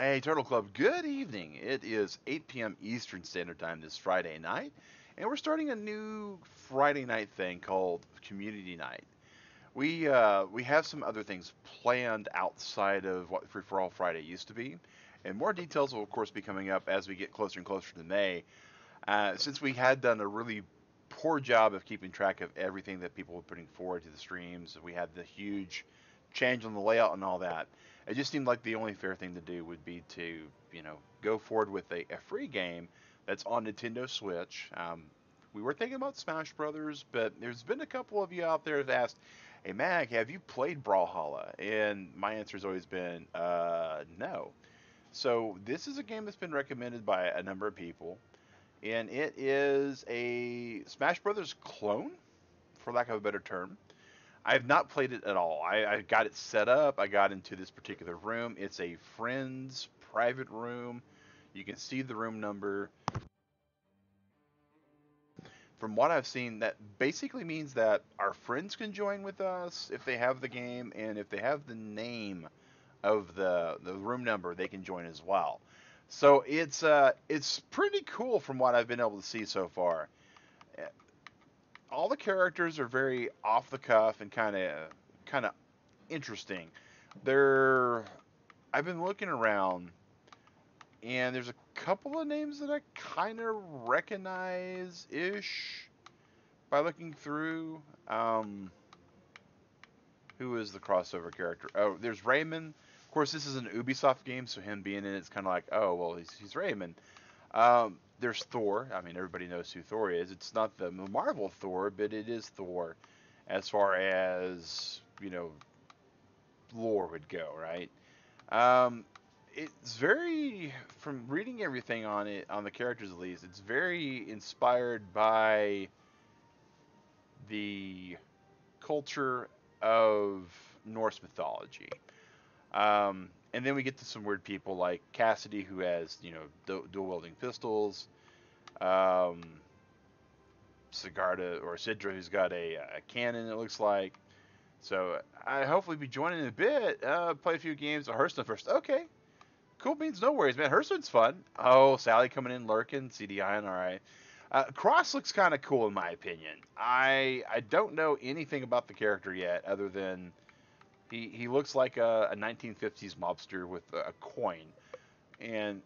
Hey, Turtle Club, good evening. It is 8 p.m. Eastern Standard Time this Friday night, and we're starting a new Friday night thing called Community Night. We uh, we have some other things planned outside of what Free for All Friday used to be, and more details will of course be coming up as we get closer and closer to May. Uh, since we had done a really poor job of keeping track of everything that people were putting forward to the streams, we had the huge change on the layout and all that it just seemed like the only fair thing to do would be to, you know, go forward with a, a free game that's on Nintendo Switch. Um, we were thinking about Smash Brothers, but there's been a couple of you out there that asked, "Hey Mag, have you played Brawlhalla?" And my answer has always been, uh, no. So this is a game that's been recommended by a number of people, and it is a Smash Brothers clone, for lack of a better term. I have not played it at all. I, I got it set up. I got into this particular room. It's a friend's private room. You can see the room number. From what I've seen, that basically means that our friends can join with us if they have the game, and if they have the name of the the room number, they can join as well. So it's uh, it's pretty cool from what I've been able to see so far all the characters are very off the cuff and kind of kind of interesting. They're I've been looking around and there's a couple of names that I kind of recognize ish by looking through. Um, who is the crossover character? Oh, there's Rayman. Of course, this is an Ubisoft game, so him being in it's kind of like, oh, well, he's, he's Rayman. Um, there's Thor. I mean, everybody knows who Thor is. It's not the Marvel Thor, but it is Thor, as far as you know, lore would go, right? Um, it's very, from reading everything on it, on the characters at least, it's very inspired by the culture of Norse mythology. Um, and then we get to some weird people like Cassidy, who has you know dual wielding pistols. Um, Sigarda or Sidra, who's got a, a, cannon. It looks like. So I hopefully be joining in a bit. Uh, play a few games. Oh, Hearthstone first. Okay. Cool beans. No worries, man. Hearthstone's fun. Oh, Sally coming in, lurking. CDI, all right. Uh, Cross looks kind of cool in my opinion. I I don't know anything about the character yet, other than he, he looks like a, a 1950s mobster with a coin. And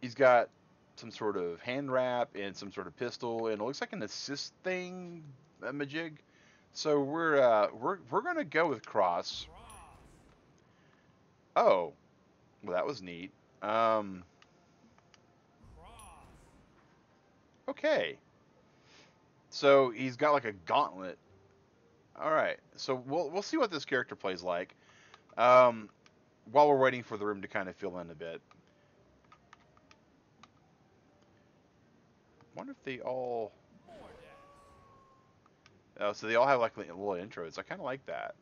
he's got some sort of hand wrap and some sort of pistol, and it looks like an assist thing, a majig. So we're uh, we're we're gonna go with cross. Oh, well that was neat. Um, okay. So he's got like a gauntlet all right, so we'll we'll see what this character plays like. Um, while we're waiting for the room to kind of fill in a bit. wonder if they all. Oh, so they all have like little intros. I kind of like that.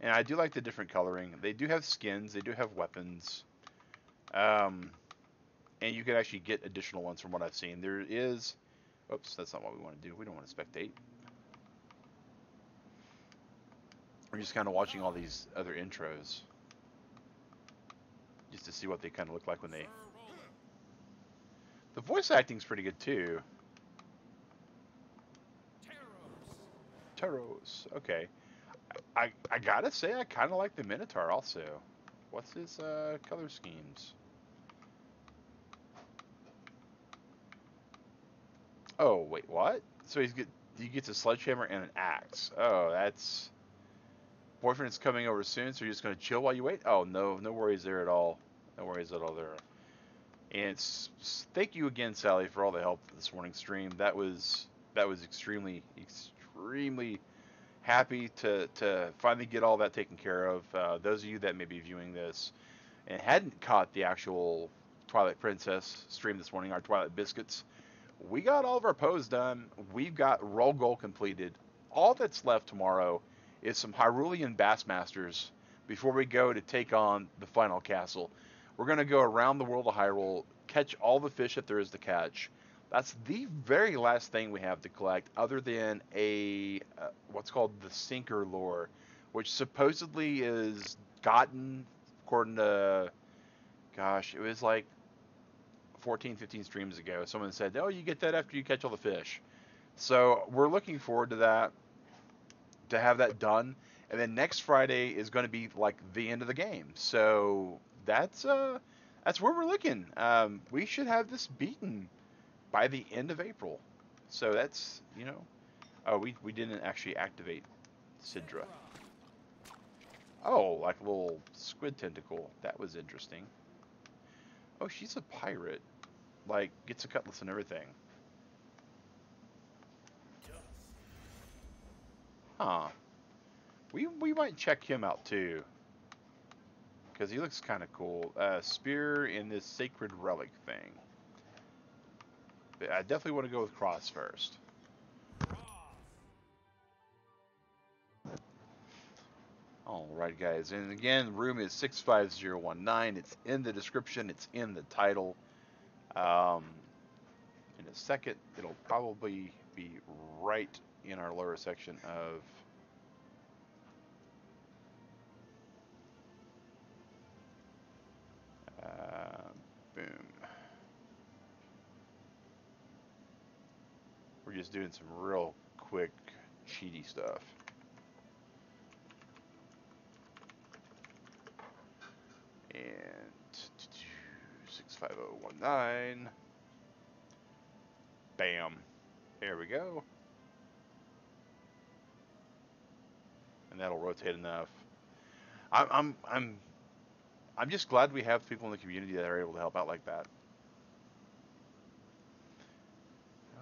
And I do like the different coloring. They do have skins. They do have weapons. Um, and you can actually get additional ones from what I've seen. There is. Oops, that's not what we want to do. We don't want to spectate. We're just kind of watching all these other intros. Just to see what they kind of look like when they... The voice acting's pretty good too. Teros. Okay. I, I gotta say, I kind of like the Minotaur also. What's his uh, color schemes? Oh, wait, what? So he's get, he gets a sledgehammer and an axe. Oh, that's boyfriend's coming over soon, so you're just gonna chill while you wait. Oh no, no worries there at all. No worries at all there. And thank you again, Sally, for all the help this morning stream. That was that was extremely extremely happy to to finally get all that taken care of. Uh, those of you that may be viewing this and hadn't caught the actual Twilight Princess stream this morning, our Twilight Biscuits, we got all of our Poes done. We've got roll goal completed. All that's left tomorrow is some Hyrulean Bassmasters before we go to take on the final castle. We're going to go around the world of Hyrule, catch all the fish that there is to catch. That's the very last thing we have to collect, other than a uh, what's called the Sinker lore, which supposedly is gotten according to gosh, it was like 14, 15 streams ago. Someone said, "Oh, you get that after you catch all the fish." So we're looking forward to that, to have that done, and then next Friday is going to be like the end of the game. So that's uh, that's where we're looking. Um, we should have this beaten by the end of April. So that's you know, oh we we didn't actually activate Sidra. Oh, like a little squid tentacle. That was interesting. Oh, she's a pirate. Like, gets a cutlass and everything. Huh. We, we might check him out too. Because he looks kind of cool. Uh, spear in this sacred relic thing. But I definitely want to go with cross first. Alright guys, and again, room is 65019. It's in the description, it's in the title. Um, in a second, it'll probably be right in our lower section of uh, boom. We're just doing some real quick cheaty stuff. and 65019. Bam. There we go. And that'll rotate enough. I'm I'm I'm I'm just glad we have people in the community that are able to help out like that.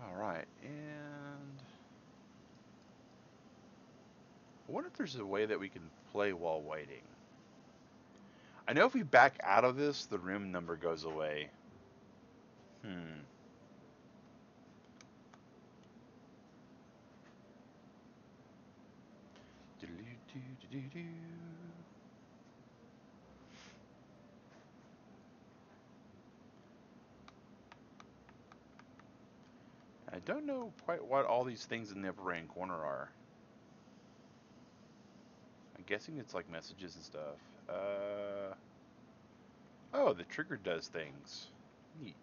All right, and I wonder if there's a way that we can play while waiting. I know if we back out of this, the room number goes away. Hmm. I don't know quite what all these things in the upper right corner are. I'm guessing it's like messages and stuff. Uh, oh, the trigger does things. Neat.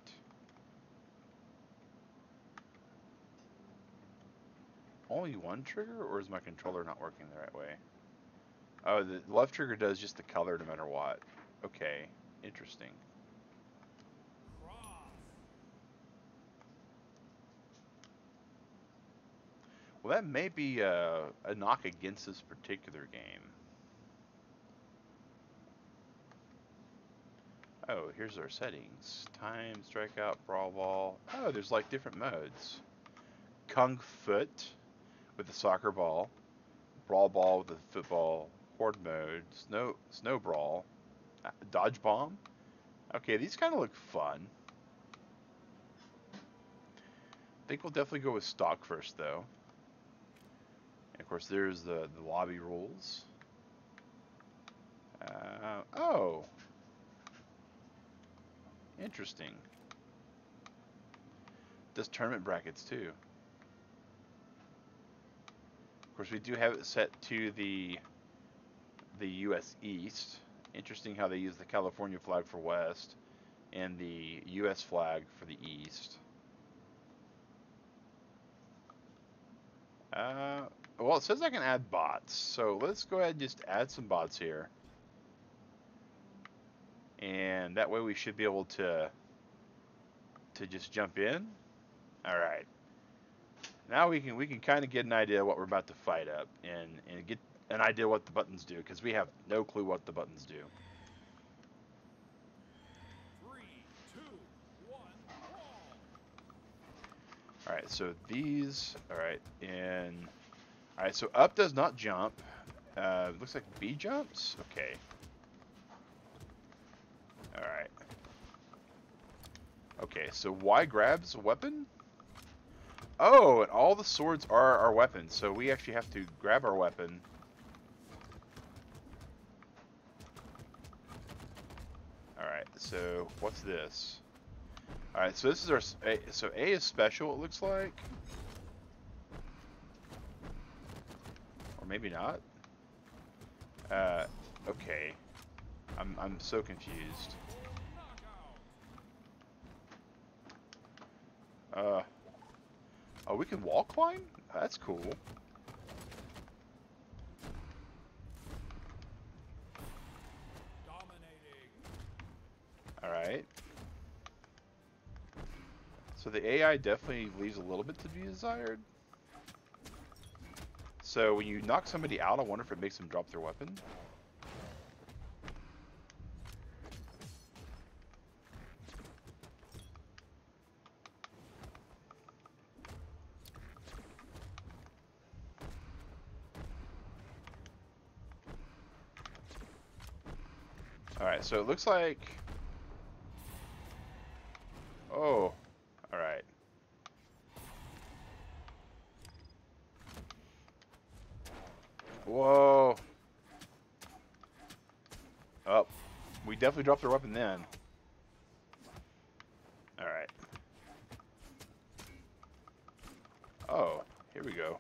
Only one trigger, or is my controller not working the right way? Oh, the left trigger does just the color no matter what. Okay, interesting. Well, that may be a, a knock against this particular game. Oh, here's our settings. Time, strikeout, brawl ball. Oh, there's like different modes. Kung foot with the soccer ball. Brawl ball with the football. Horde mode. Snow, snow brawl. Uh, dodge bomb. Okay, these kind of look fun. I think we'll definitely go with stock first, though. And of course, there's the, the lobby rules. Uh, oh, Interesting. Does tournament brackets too. Of course, we do have it set to the the U.S. East. Interesting how they use the California flag for West and the U.S. flag for the East. Uh, well, it says I can add bots, so let's go ahead and just add some bots here and that way we should be able to to just jump in. All right. Now we can we can kind of get an idea what we're about to fight up and and get an idea what the buttons do because we have no clue what the buttons do. All right, so these, all right, and all right, so up does not jump. Uh, looks like B jumps. Okay. Alright. Okay, so Y grabs a weapon? Oh, and all the swords are our weapons, so we actually have to grab our weapon. so what's this? Alright, so this is our... A, so A is special, it looks like. Or maybe not. Uh, okay. I'm, I'm so confused. Uh, oh, we can wall climb? That's cool. So the AI definitely leaves a little bit to be desired. So when you knock somebody out, I wonder if it makes them drop their weapon. Alright, so it looks like... Oh, alright. Whoa. Oh, we definitely dropped our weapon then. Alright. Oh, here we go.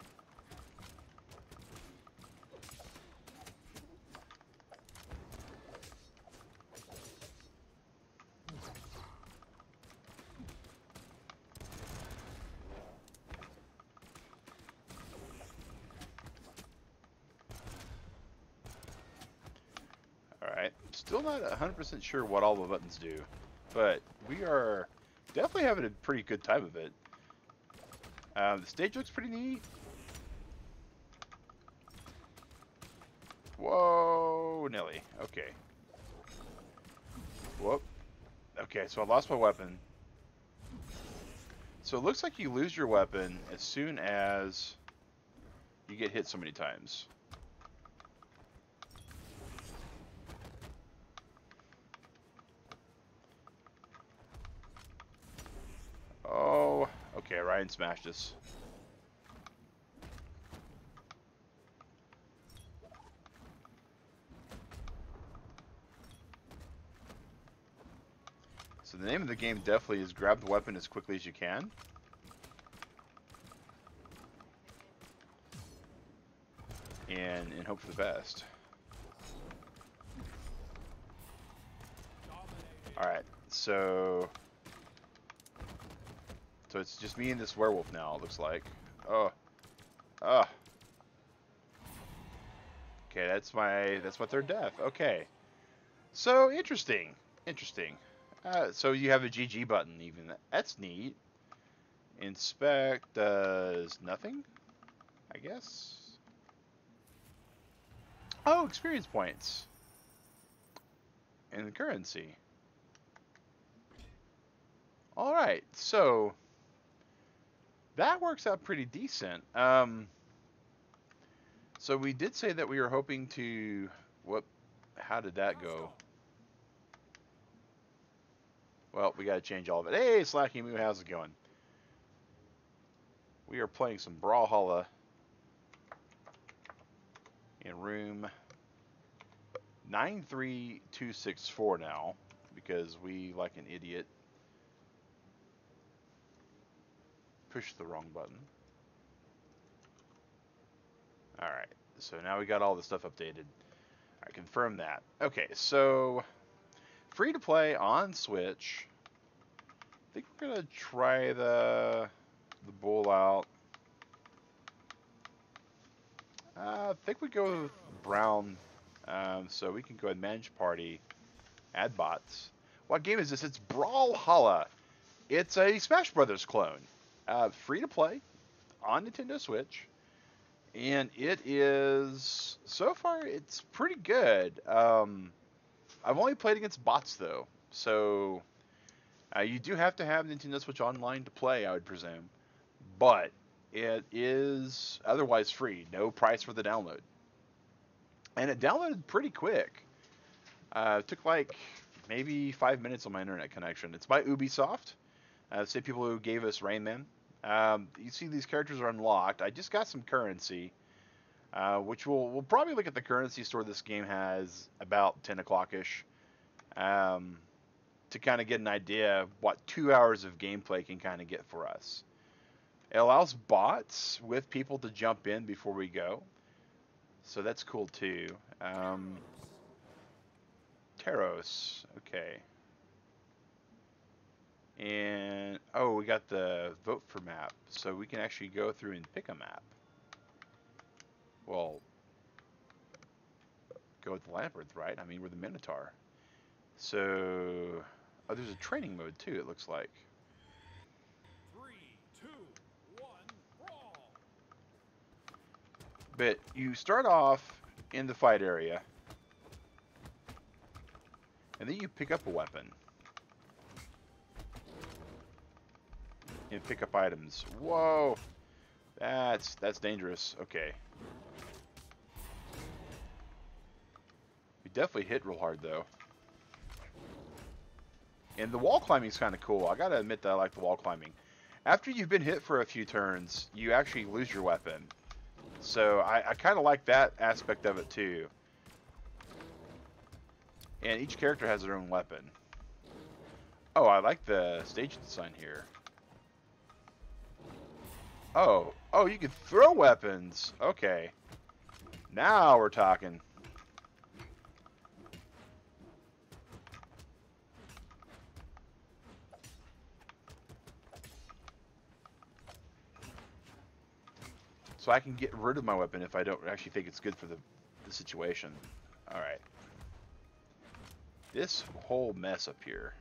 Alright, still not 100% sure what all the buttons do, but we are definitely having a pretty good time of it. Um, the stage looks pretty neat. Whoa, Nelly. Okay. Whoop. Okay, so I lost my weapon. So it looks like you lose your weapon as soon as you get hit so many times. Oh, okay, Ryan smashed us. So the name of the game definitely is grab the weapon as quickly as you can. And, and hope for the best. Alright, so... So it's just me and this werewolf now, it looks like. Oh. Oh. Okay, that's my that's my third death. Okay. So interesting. Interesting. Uh, so you have a GG button even. That's neat. Inspect does nothing, I guess. Oh, experience points. And currency. Alright, so that works out pretty decent. Um, so we did say that we were hoping to. What? How did that go? Well, we got to change all of it. Hey, Slacky Moo, how's it going? We are playing some Brawlhalla in room 93264 now because we, like an idiot, pushed the wrong button. Alright, so now we got all the stuff updated. I confirm that. Okay, so free to play on Switch. I think we're gonna try the the bull out. Uh, I think we go with Brown, um, so we can go ahead and manage party, add bots. What game is this? It's Brawlhalla. It's a Smash Brothers clone. Uh, free to play on Nintendo Switch, and it is so far it's pretty good. Um, I've only played against bots though, so uh, you do have to have Nintendo Switch Online to play, I would presume, but it is otherwise free, no price for the download, and it downloaded pretty quick. Uh, it took like maybe five minutes on my internet connection. It's by Ubisoft. Uh, same people who gave us Rayman. Um, you see these characters are unlocked. I just got some currency, uh, which we'll, we'll probably look at the currency store this game has about 10 o'clock-ish um, to kind of get an idea of what two hours of gameplay can kind of get for us. It allows bots with people to jump in before we go. So that's cool too. Um, Teros, okay. And, oh, we got the vote for map. So we can actually go through and pick a map. Well, go with the Labyrinth, right? I mean, we're the Minotaur. So, oh, there's a training mode too, it looks like. Three, two, one, brawl. But you start off in the fight area. And then you pick up a weapon. And pick up items. Whoa! That's that's dangerous. Okay. We definitely hit real hard though. And the wall climbing is kind of cool. I gotta admit that I like the wall climbing. After you've been hit for a few turns, you actually lose your weapon. So I, I kind of like that aspect of it too. And each character has their own weapon. Oh, I like the stage design here. Oh, oh, you can throw weapons. Okay. Now we're talking. So I can get rid of my weapon if I don't actually think it's good for the, the situation. Alright. This whole mess up here.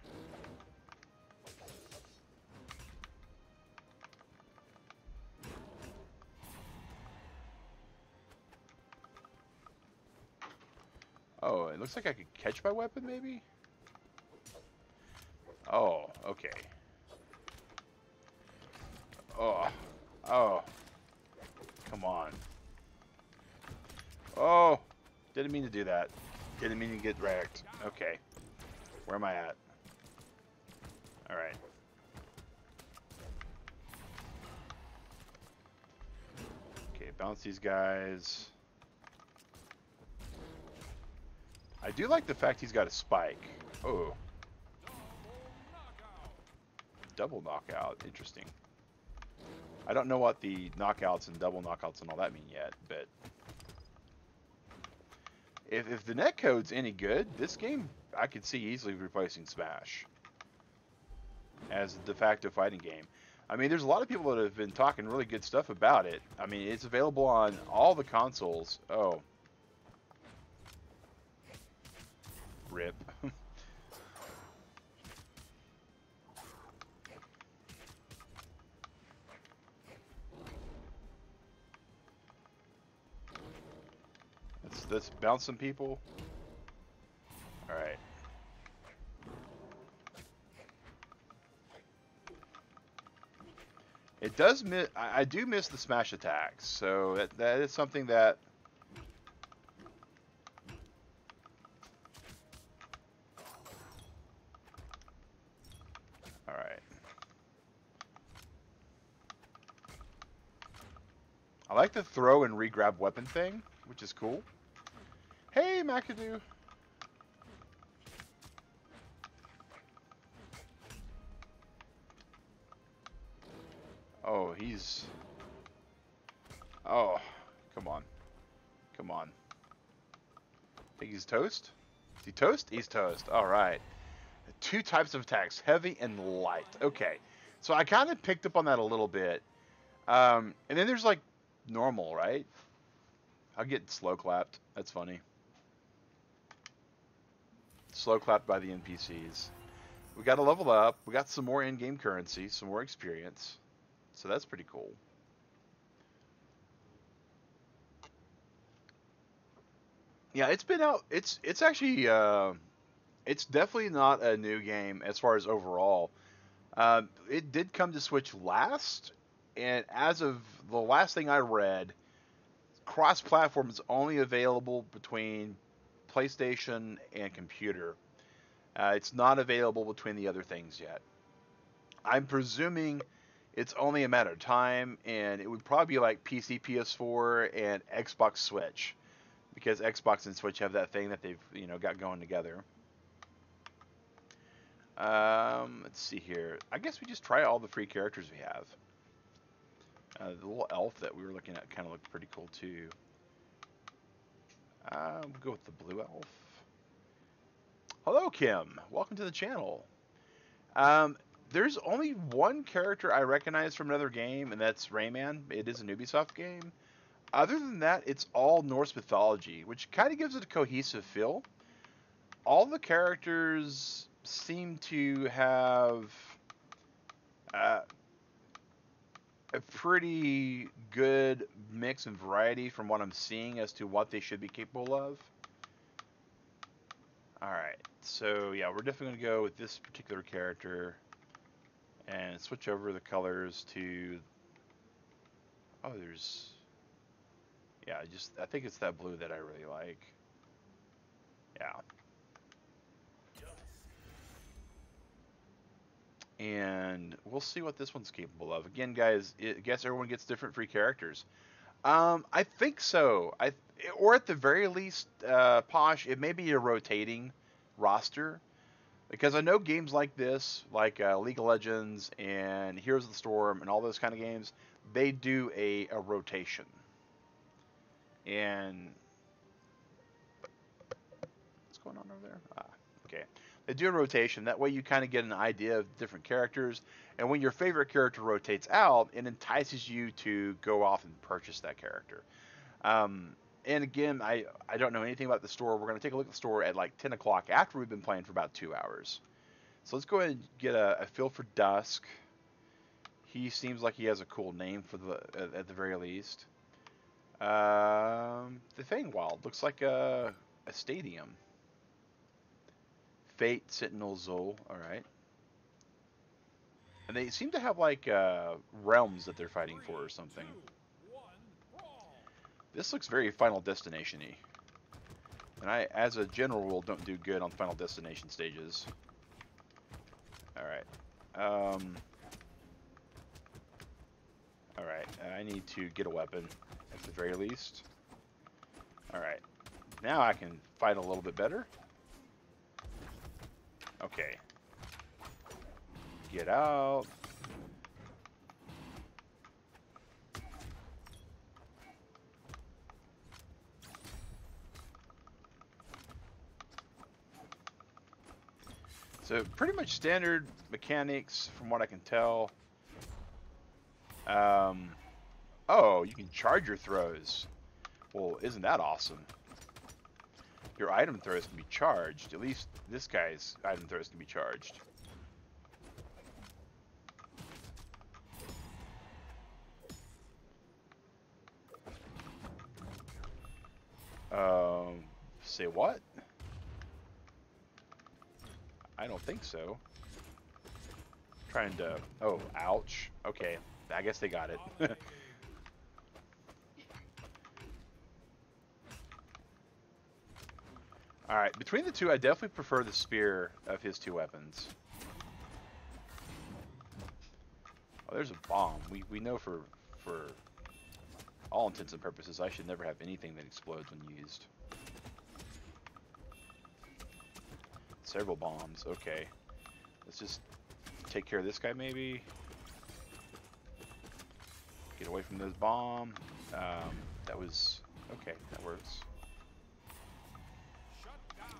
Oh, it looks like I could catch my weapon, maybe? Oh, okay. Oh, oh. Come on. Oh, didn't mean to do that. Didn't mean to get wrecked. Okay. Where am I at? Alright. Okay, bounce these guys. I do like the fact he's got a spike. Oh, Double knockout. Interesting. I don't know what the knockouts and double knockouts and all that mean yet, but if, if the netcode's any good, this game I could see easily replacing Smash as the de facto fighting game. I mean, there's a lot of people that have been talking really good stuff about it. I mean, it's available on all the consoles. Oh. Rip. let's, let's bounce some people. Alright. It does miss. I, I do miss the smash attacks, so that that is something that. All right. I like the throw and re-grab weapon thing, which is cool. Hey, McAdoo. Oh, he's. Oh, come on. Come on. Think he's toast? Is he toast? He's toast. All right. Two types of attacks, heavy and light. Okay. So I kind of picked up on that a little bit. Um, and then there's like normal, right? I'll get slow clapped. That's funny. Slow clapped by the NPCs. We got to level up. We got some more in-game currency, some more experience. So that's pretty cool. Yeah, it's been out. It's it's actually uh, it's definitely not a new game as far as overall. Uh, it did come to Switch last, and as of the last thing I read, cross-platform is only available between PlayStation and computer. Uh, it's not available between the other things yet. I'm presuming it's only a matter of time, and it would probably be like PC, PS4, and Xbox Switch, because Xbox and Switch have that thing that they've you know got going together. Um, let's see here. I guess we just try all the free characters we have. Uh, the little elf that we were looking at kind of looked pretty cool too. Uh, we'll go with the blue elf. Hello, Kim. Welcome to the channel. Um, there's only one character I recognize from another game, and that's Rayman. It is an Ubisoft game. Other than that, it's all Norse mythology, which kind of gives it a cohesive feel. All the characters seem to have uh, a pretty good mix and variety from what I'm seeing as to what they should be capable of. Alright, so yeah, we're definitely going to go with this particular character and switch over the colors to oh there's yeah just I think it's that blue that I really like yeah and we'll see what this one's capable of again guys I guess everyone gets different free characters um, I think so I or at the very least uh, posh it may be a rotating roster because I know games like this, like uh, League of Legends and Heroes of the Storm and all those kind of games, they do a, a rotation. And what's going on over there? Ah, do a rotation. That way you kind of get an idea of different characters. And when your favorite character rotates out, it entices you to go off and purchase that character. Um, and again, I, I don't know anything about the store. We're going to take a look at the store at like 10 o'clock after we've been playing for about two hours. So let's go ahead and get a, a feel for Dusk. He seems like he has a cool name for the at, at the very least. Um, the Feywild looks like a, a stadium. Fate Sentinel Zol, all right. And they seem to have like uh, realms that they're fighting for or something. This looks very Final Destination-y. And I, as a general rule, don't do good on Final Destination stages. Alright. Um, Alright, I need to get a weapon, at the very least. Alright. Now I can fight a little bit better. Okay. Get out. So pretty much standard mechanics from what I can tell. Um, oh, you can charge your throws. Well, isn't that awesome? Your item throws can be charged. At least this guy's item throws can be charged. Um, say what? I don't think so. Trying to. Oh, ouch. Okay, I guess they got it. All right, between the two, I definitely prefer the spear of his two weapons. Oh, there's a bomb. We we know for for all intents and purposes, I should never have anything that explodes when used. Several bombs. Okay. Let's just take care of this guy, maybe. Get away from this bomb. Um, that was... Okay, that works. Shut down.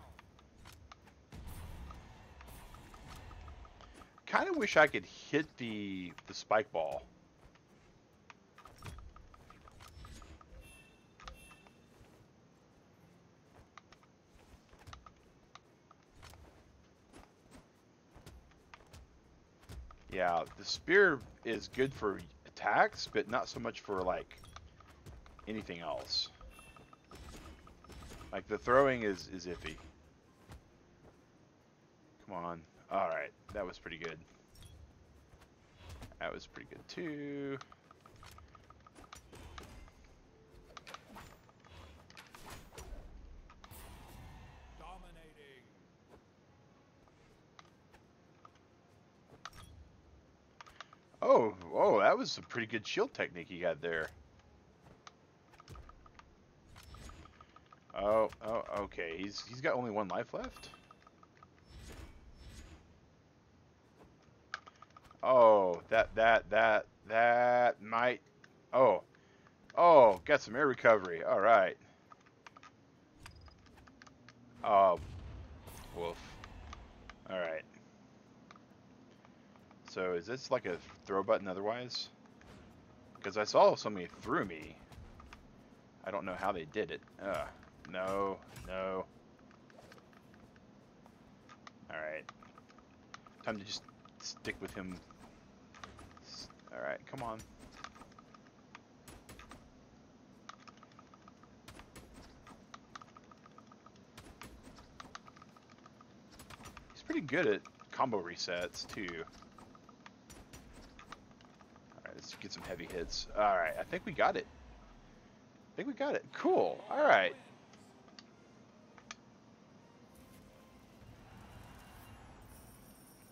Kind of wish I could hit the the spike ball. Yeah, the spear is good for attacks, but not so much for like anything else. Like the throwing is is iffy. Come on. All right, that was pretty good. That was pretty good too. Dominating. Oh, oh, that was a pretty good shield technique he got there. Oh, oh, okay. He's he's got only one life left. Oh, that that that that might. Oh, oh, got some air recovery. All right. Oh, woof. All right. So is this like a throw button otherwise? Because I saw somebody threw me. I don't know how they did it. Ugh. No, no. Alright. Time to just stick with him. Alright, come on. He's pretty good at combo resets, too. Alright, let's get some heavy hits. Alright, I think we got it. I think we got it. Cool. Alright.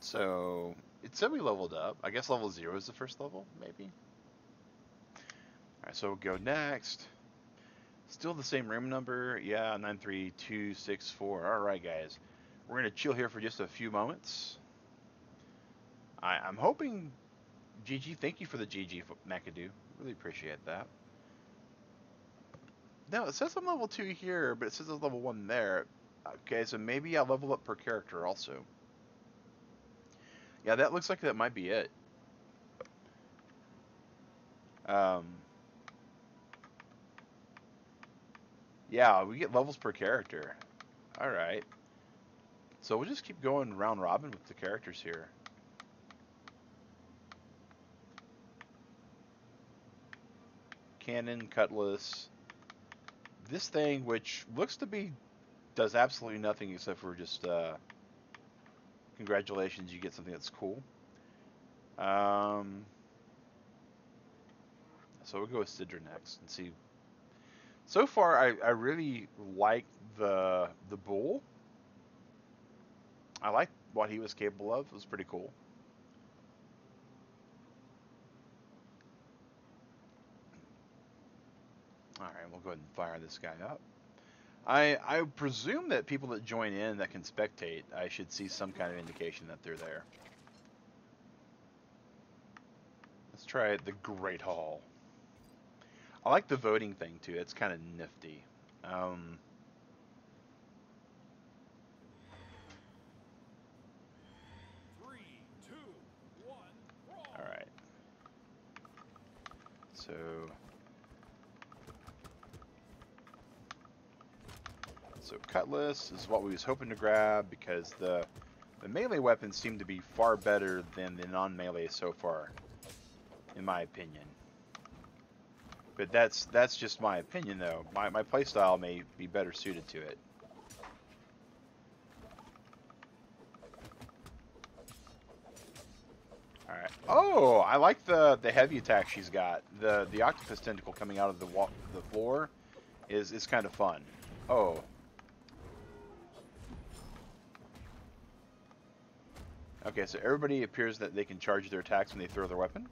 So, it said we leveled up. I guess level 0 is the first level, maybe? Alright, so we'll go next. Still the same room number. Yeah, 93264. Alright, guys. We're going to chill here for just a few moments. I, I'm hoping... GG, thank you for the GG, McAdoo. Really appreciate that. No, it says I'm level 2 here, but it says I'm level 1 there. Okay, so maybe I level up per character also. Yeah, that looks like that might be it. Um, yeah, we get levels per character. Alright. So we'll just keep going round robin with the characters here. Cannon, Cutlass. This thing, which looks to be, does absolutely nothing except for just, uh, congratulations, you get something that's cool. Um, so we'll go with Sidra next and see. So far, I, I really like the the bull. I like what he was capable of. It was pretty cool. All right, we'll go ahead and fire this guy up. I I presume that people that join in that can spectate, I should see some kind of indication that they're there. Let's try the Great Hall. I like the voting thing too. It's kind of nifty. Um, Three, two, one, all right. So So cutlass is what we was hoping to grab because the the melee weapons seem to be far better than the non-melee so far, in my opinion. But that's that's just my opinion though. My my playstyle may be better suited to it. Alright. Oh, I like the the heavy attack she's got. The the octopus tentacle coming out of the the floor is is kind of fun. Oh, Okay, so everybody appears that they can charge their attacks when they throw their weapon.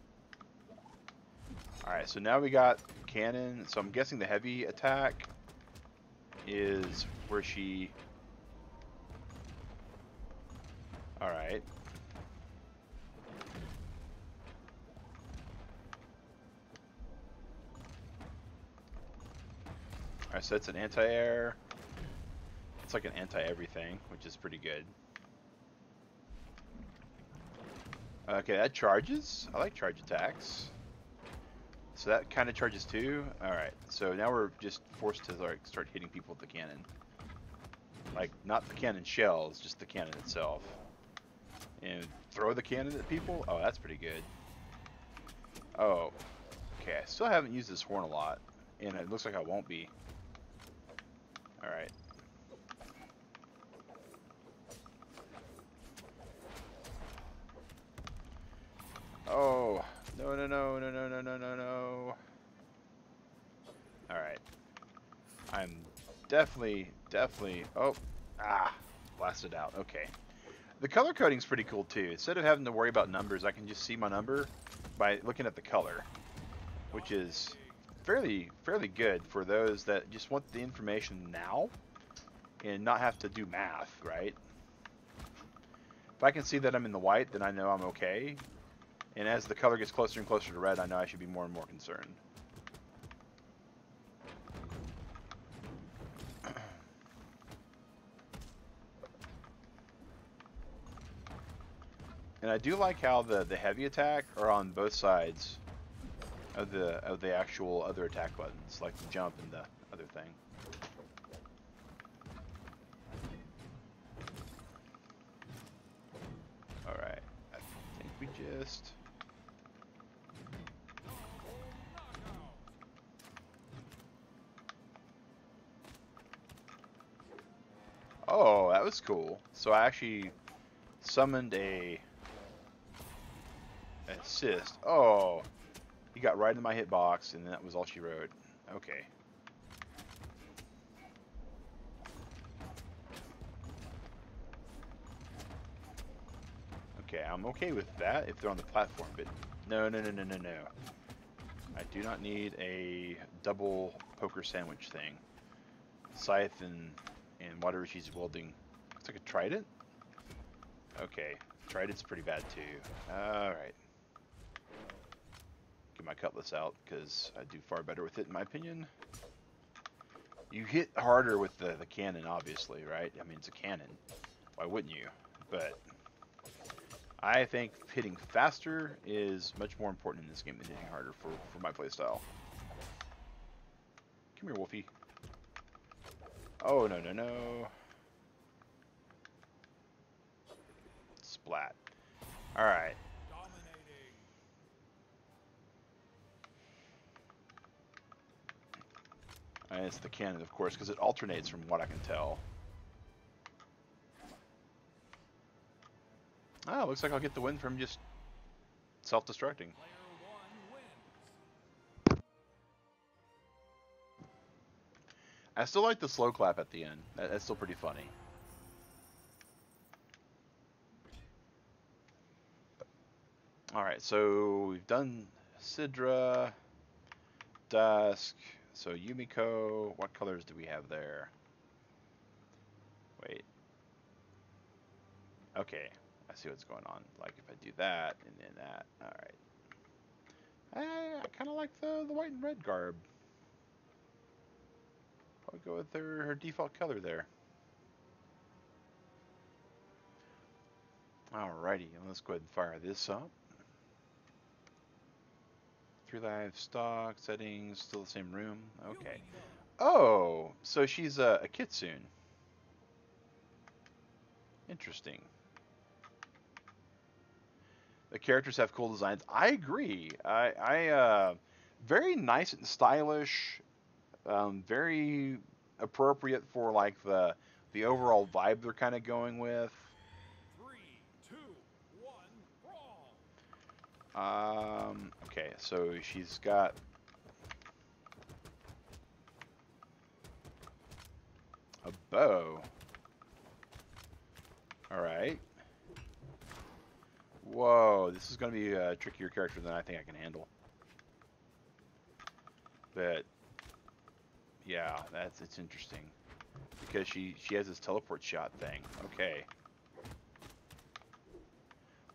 Alright, so now we got cannon. So I'm guessing the heavy attack is where she... Alright. Alright, so that's an anti-air. It's like an anti-everything, which is pretty good. Okay, that charges. I like charge attacks. So that kind of charges too. Alright, so now we're just forced to like start hitting people with the cannon. Like, not the cannon shells, just the cannon itself. And throw the cannon at people? Oh, that's pretty good. Oh. Okay, I still haven't used this horn a lot. And it looks like I won't be. Alright. Oh, no, no, no, no, no, no, no, no, no. Alright. I'm definitely, definitely, oh, ah, blasted out, okay. The color coding's pretty cool too. Instead of having to worry about numbers, I can just see my number by looking at the color, which is fairly, fairly good for those that just want the information now and not have to do math, right? If I can see that I'm in the white, then I know I'm okay. And as the color gets closer and closer to red, I know I should be more and more concerned. And I do like how the, the heavy attack are on both sides of the of the actual other attack buttons, like the jump and the other thing. Alright. I think we just Oh, that was cool. So I actually summoned a assist. Oh, he got right in my hitbox, and that was all she wrote. Okay. Okay, I'm okay with that if they're on the platform, but no, no, no, no, no, no. I do not need a double poker sandwich thing. Scythe and and whatever she's wielding. Looks like a trident. Okay, trident's pretty bad too. All right, get my cutlass out because I do far better with it, in my opinion. You hit harder with the the cannon, obviously, right? I mean, it's a cannon. Why wouldn't you? But I think hitting faster is much more important in this game than hitting harder for for my playstyle. Come here, Wolfie. Oh, no, no, no. Splat. Alright. And it's the cannon, of course, because it alternates from what I can tell. Oh, looks like I'll get the win from just self-destructing. I still like the slow clap at the end. That's still pretty funny. Alright, so we've done Sidra, Dusk, so Yumiko. What colors do we have there? Wait. Okay, I see what's going on. Like if I do that and then that. Alright. Eh, I, I kind of like the, the white and red garb. I'll go with her, her default color there. Alrighty, let's go ahead and fire this up. Three live stock settings, still the same room. Okay. Oh, so she's a, a kitsune. Interesting. The characters have cool designs. I agree. I, I uh, very nice and stylish. Um, very appropriate for like the the overall vibe they're kind of going with. Three, two, one. Um, okay, so she's got. A bow. Alright. Whoa, this is going to be a trickier character than I think I can handle. But, yeah, that's it's interesting. Because she, she has this teleport shot thing. Okay.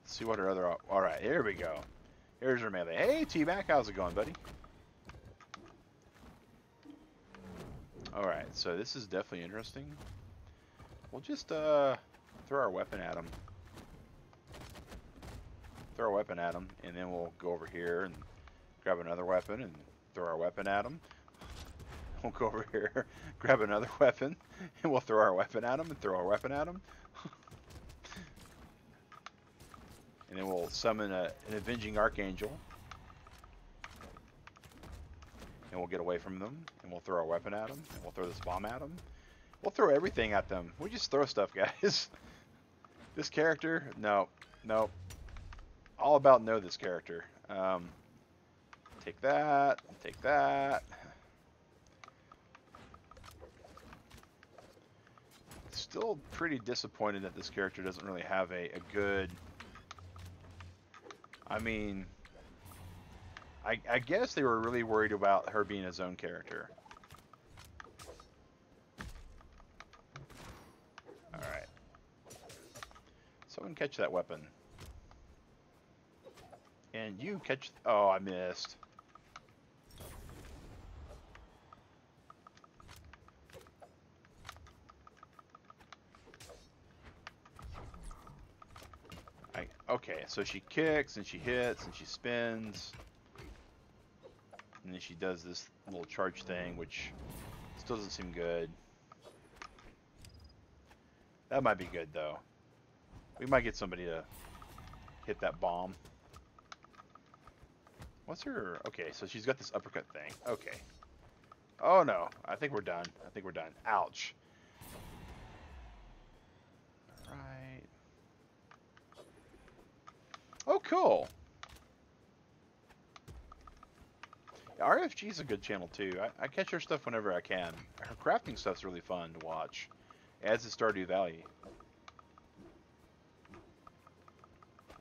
Let's see what her other. All right, here we go. Here's her melee. Hey, T-Mac, how's it going, buddy? All right, so this is definitely interesting. We'll just uh, throw our weapon at him. Throw our weapon at him, and then we'll go over here and grab another weapon and throw our weapon at him. We'll go over here, grab another weapon, and we'll throw our weapon at him and throw our weapon at him. and then we'll summon a, an avenging archangel. And we'll get away from them, and we'll throw our weapon at them, and we'll throw this bomb at them. We'll throw everything at them. We just throw stuff, guys. this character, no, no. All about know this character. Um, take that, take that. Still pretty disappointed that this character doesn't really have a, a good I mean, I, I guess they were really worried about her being a zone character. Alright. Someone catch that weapon. And you catch... Oh, I missed. I, okay, so she kicks and she hits and she spins. And then she does this little charge thing, which still doesn't seem good. That might be good, though. We might get somebody to hit that bomb. What's her... Okay, so she's got this uppercut thing. Okay. Oh, no. I think we're done. I think we're done. Ouch. Oh, cool. RFG is a good channel, too. I, I catch her stuff whenever I can. Her crafting stuff's really fun to watch. As is Stardew Valley.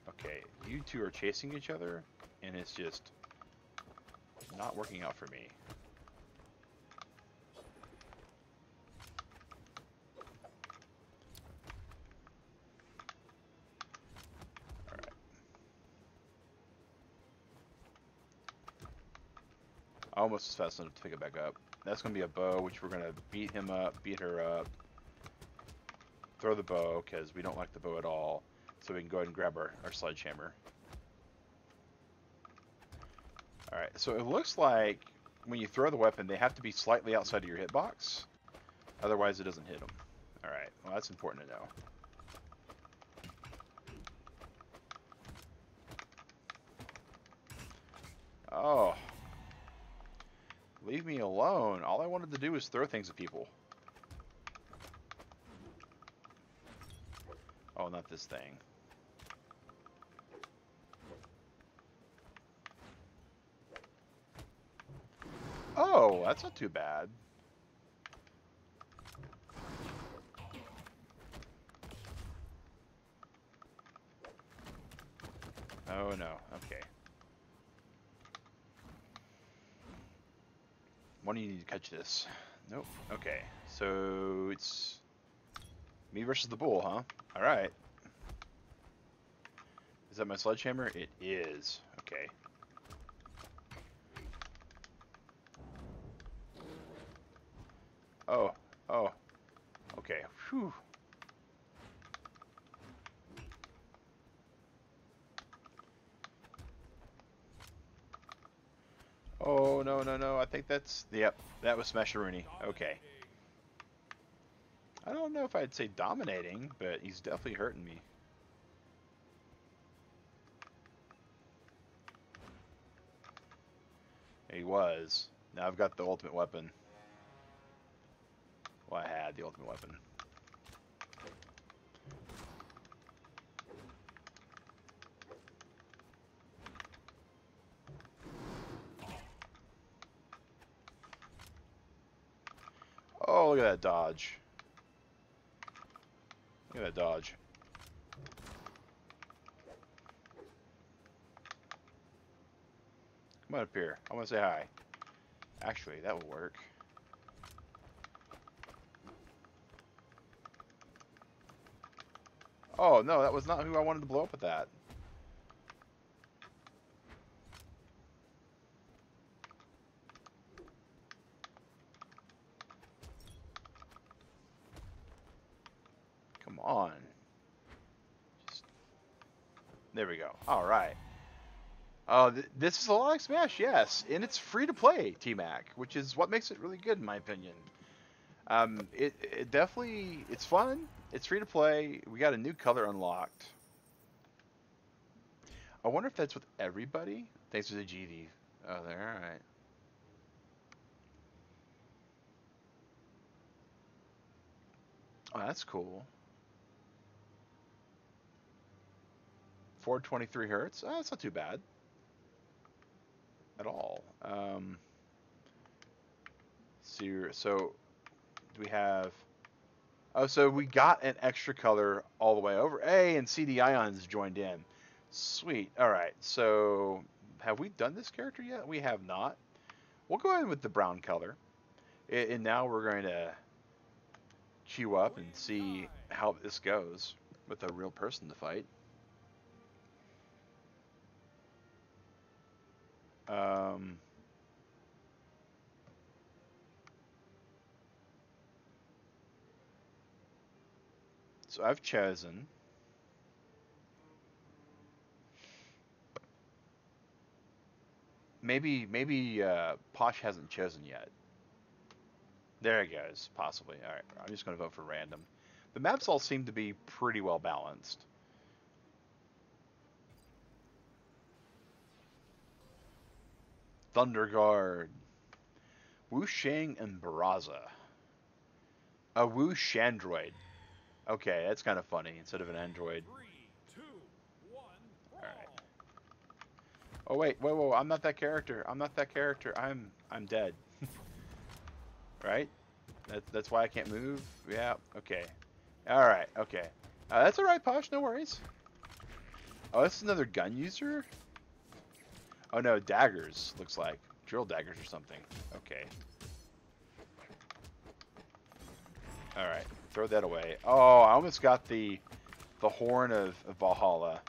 Okay, you two are chasing each other, and it's just not working out for me. Almost as fast enough to pick it back up. That's going to be a bow, which we're going to beat him up, beat her up. Throw the bow, because we don't like the bow at all. So we can go ahead and grab our, our sledgehammer. Alright, so it looks like when you throw the weapon, they have to be slightly outside of your hitbox. Otherwise, it doesn't hit them. Alright, well that's important to know. Oh. Leave me alone. All I wanted to do was throw things at people. Oh, not this thing. Oh, that's not too bad. Oh no, okay. One do you need to catch this. Nope, okay. So it's me versus the bull, huh? Alright. Is that my sledgehammer? It is. Okay. Oh, oh. Okay. Whew. Oh, no, no, no. I think that's... Yep, that was Smasheroony. Okay. I don't know if I'd say dominating, but he's definitely hurting me. He was. Now I've got the ultimate weapon. Well, I had the ultimate weapon. Oh, look at that dodge. Look at that dodge. Come on up here. I want to say hi. Actually, that will work. Oh, no, that was not who I wanted to blow up with that. Come on. Just... There we go. All right. Uh, th this is a lot like Smash, yes, and it's free to play, T-Mac, which is what makes it really good in my opinion. Um, it, it definitely, it's fun, it's free to play, we got a new color unlocked. I wonder if that's with everybody? Thanks for the GD. Oh, there, alright. Oh, that's cool. 423 hertz? Oh, that's not too bad at all. Um, so, so do we have? Oh, so we got an extra color all the way over. Hey, and CD Ions joined in. Sweet. All right. So have we done this character yet? We have not. We'll go ahead with the brown color. And now we're going to queue up and see how this goes with a real person to fight. Um, so I've chosen. Maybe maybe uh, Posh hasn't chosen yet. There it goes, possibly. All right, I'm just going to vote for random. The maps all seem to be pretty well balanced. Thunder Guard, Wu Shang and Barraza. A Wu Shandroid. Okay, that's kind of funny instead of an android. Three, two, one. Oh wait, whoa, whoa! I'm not that character. I'm not that character. I'm I'm dead. right? That, that's why I can't move. Yeah. Okay. All right. Okay. Uh, that's all right, Posh. No worries. Oh, that's another gun user. Oh no, daggers. Looks like drill daggers or something. Okay. All right. Throw that away. Oh, I almost got the the horn of, of Valhalla.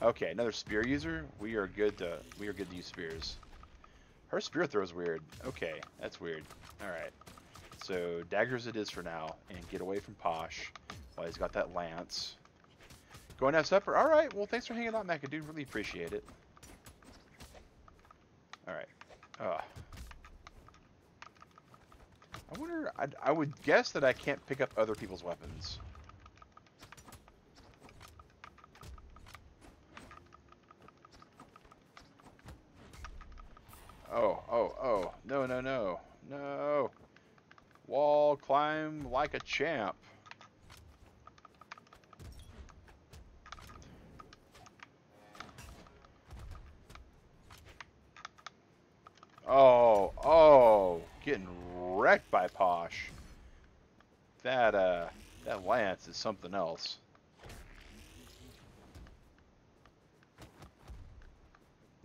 Okay, another spear user. We are good to we are good to use spears. Her spear throw's weird. Okay, that's weird. All right. So daggers it is for now, and get away from Posh while he's got that lance. Going to have supper. All right. Well, thanks for hanging out, Dude. Really appreciate it. All right. Uh, I wonder. I, I would guess that I can't pick up other people's weapons. Oh, oh, oh. No, no, no. No. Wall climb like a champ. Oh, oh. Getting wrecked by Posh. That, uh, that lance is something else.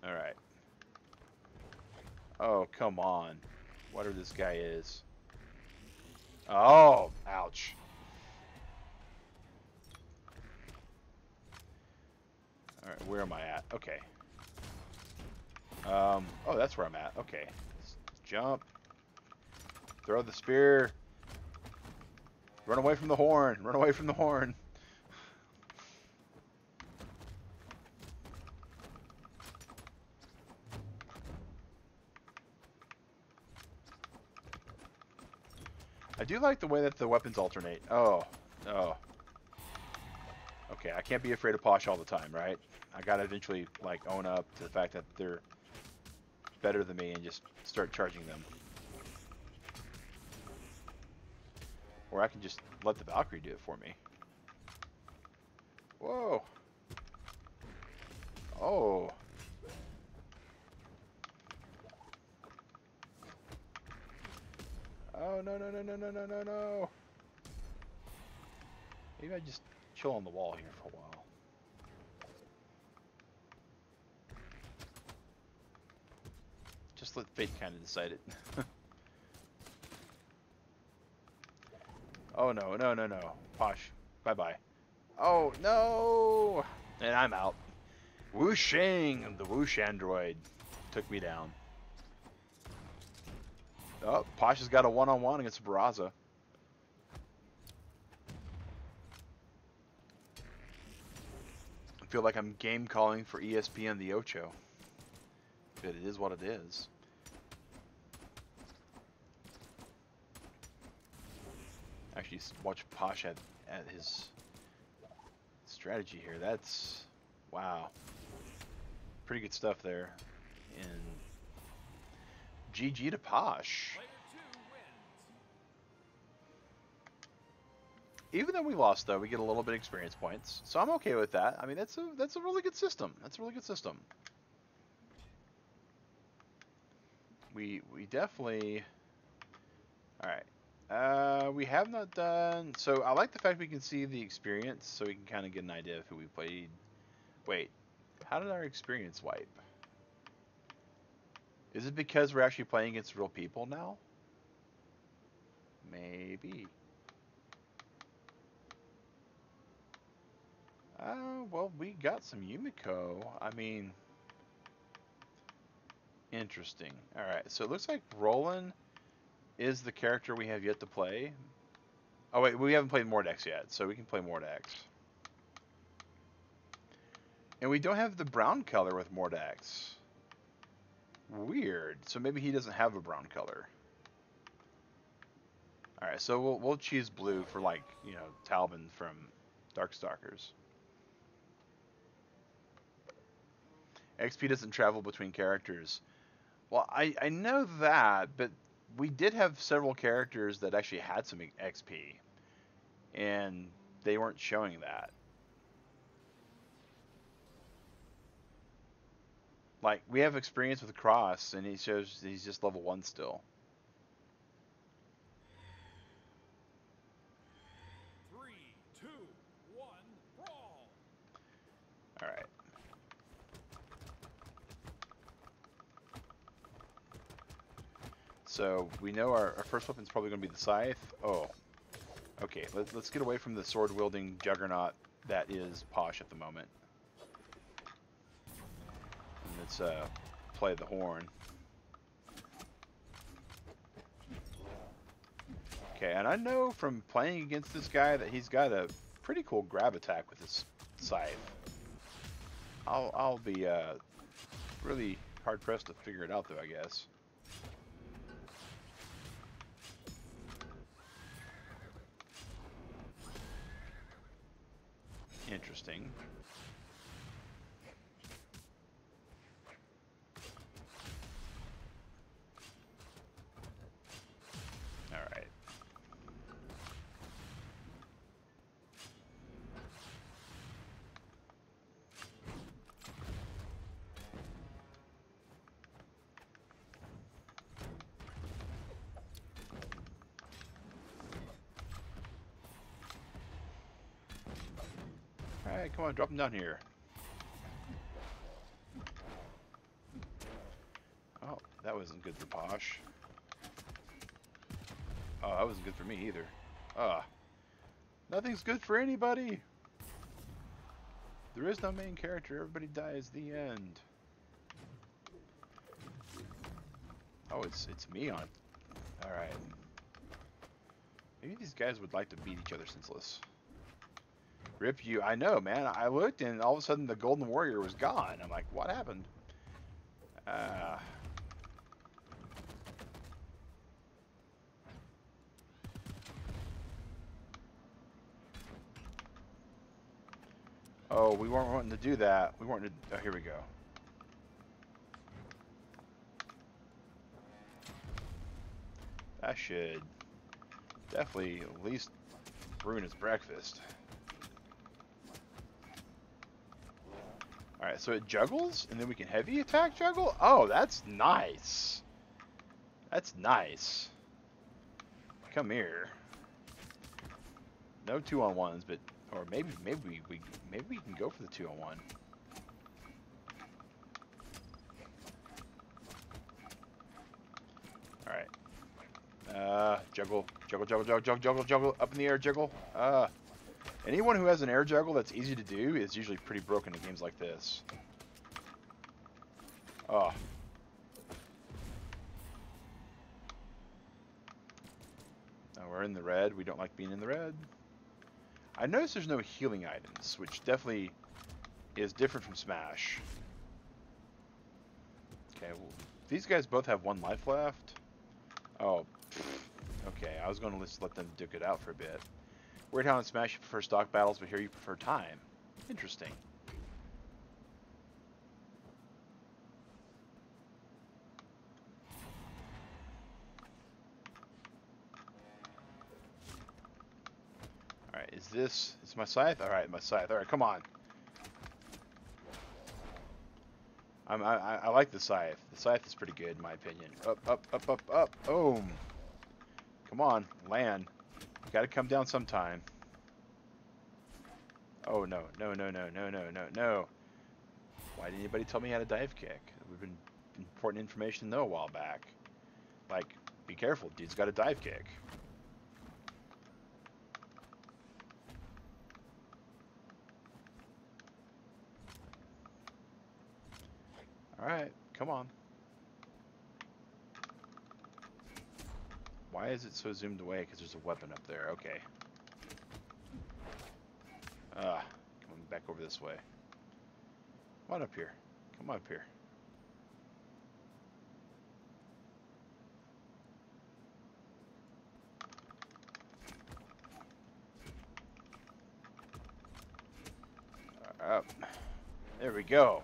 Alright. Oh, come on. Whatever this guy is. Oh, ouch. Alright, where am I at? Okay. Um, oh, that's where I'm at. Okay. Let's jump. Throw the spear. Run away from the horn. Run away from the horn. I do like the way that the weapons alternate. Oh, oh. Okay, I can't be afraid of Posh all the time, right? I gotta eventually, like, own up to the fact that they're better than me and just start charging them. Or I can just let the Valkyrie do it for me. Whoa. Oh. Oh, no, no, no, no, no, no, no, no. Maybe I just chill on the wall here for a while. Just let fate kind of decide it. oh, no, no, no, no. Posh, bye-bye. Oh, no! And I'm out. Wu Shang, the Whoosh android, took me down. Oh, Posh has got a one-on-one against Barraza. I feel like I'm game calling for ESPN the Ocho. But it is what it is. Actually, watch Posh at, at his strategy here. That's wow. Pretty good stuff there. And GG to Posh. Even though we lost, though, we get a little bit of experience points, so I'm okay with that. I mean, that's a that's a really good system. That's a really good system. We we definitely. All right. Uh, we have not done. So I like the fact we can see the experience, so we can kind of get an idea of who we played. Wait, how did our experience wipe? Is it because we're actually playing against real people now? Maybe. Uh, well, we got some Yumiko. I mean, interesting. All right, so it looks like Roland is the character we have yet to play. Oh wait, we haven't played Mordex yet, so we can play Mordex. And we don't have the brown color with Mordex. Weird. So maybe he doesn't have a brown color. All right, so we'll we'll choose blue for like you know Talbain from Darkstalkers. XP doesn't travel between characters. Well, I I know that, but we did have several characters that actually had some XP, and they weren't showing that. Like we have experience with Cross, and he shows he's just level one still. Three, two, one, brawl. All right. So we know our, our first weapon's probably going to be the scythe. Oh, okay. Let, let's get away from the sword wielding juggernaut that is Posh at the moment. And let's uh, play the horn. Okay, and I know from playing against this guy that he's got a pretty cool grab attack with his scythe. I'll I'll be uh, really hard pressed to figure it out though. I guess. Interesting. Come on, drop him down here. Oh, that wasn't good for Posh. Oh, that wasn't good for me either. Ah, nothing's good for anybody. There is no main character. Everybody dies. The end. Oh, it's it's me on. All right. Maybe these guys would like to beat each other senseless. Rip you. I know, man. I looked and all of a sudden the Golden Warrior was gone. I'm like, what happened? Uh, oh, we weren't wanting to do that. We weren't. To, oh, here we go. That should definitely at least ruin his breakfast. Alright, so it juggles, and then we can heavy attack juggle? Oh, that's nice. That's nice. Come here. No two on ones, but or maybe maybe we, we maybe we can go for the two on one. Alright. Uh juggle, juggle, juggle, juggle, juggle, juggle, juggle, up in the air, juggle. Uh Anyone who has an air juggle that's easy to do is usually pretty broken in games like this. Oh. Now we're in the red. We don't like being in the red. I notice there's no healing items, which definitely is different from Smash. Okay, well, these guys both have one life left. Oh, okay. I was going to just let them duke it out for a bit. Weird how in Smash you prefer stock battles, but here you prefer time. Interesting. Alright, is this... Is my scythe? Alright, my scythe. Alright, come on. I'm, I, I I like the scythe. The scythe is pretty good in my opinion. Up, up, up, up, up. Boom. Come on, land. Gotta come down sometime. Oh no, no, no, no, no, no, no, no. Why didn't anybody tell me how to dive kick? It would have been important information to know a while back. Like, be careful, dude's got a dive kick. Alright, come on. Why is it so zoomed away? Because there's a weapon up there. Okay. Ah, coming back over this way. Come on up here. Come up here. Up. There we go.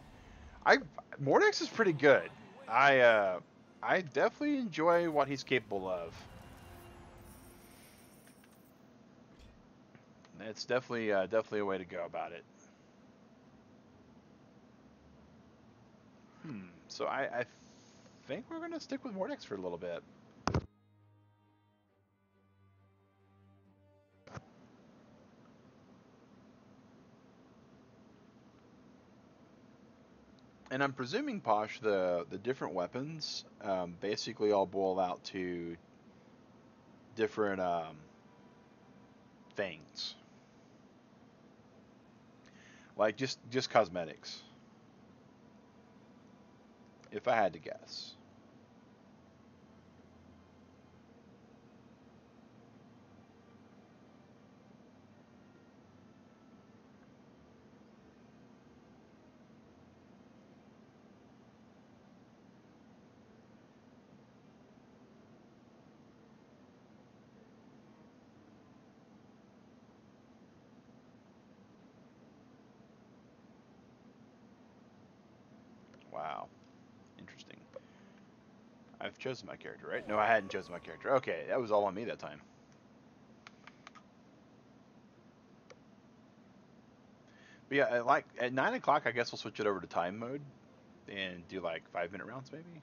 I Mordex is pretty good. I uh, I definitely enjoy what he's capable of. It's definitely uh, definitely a way to go about it. Hmm. So I, I think we're gonna stick with Mordex for a little bit. And I'm presuming, Posh, the the different weapons um, basically all boil out to different um, things, like just just cosmetics. If I had to guess. Wow. Interesting. I've chosen my character, right? No, I hadn't chosen my character. Okay, that was all on me that time. But yeah, at like at nine o'clock, I guess we'll switch it over to time mode and do like five minute rounds, maybe.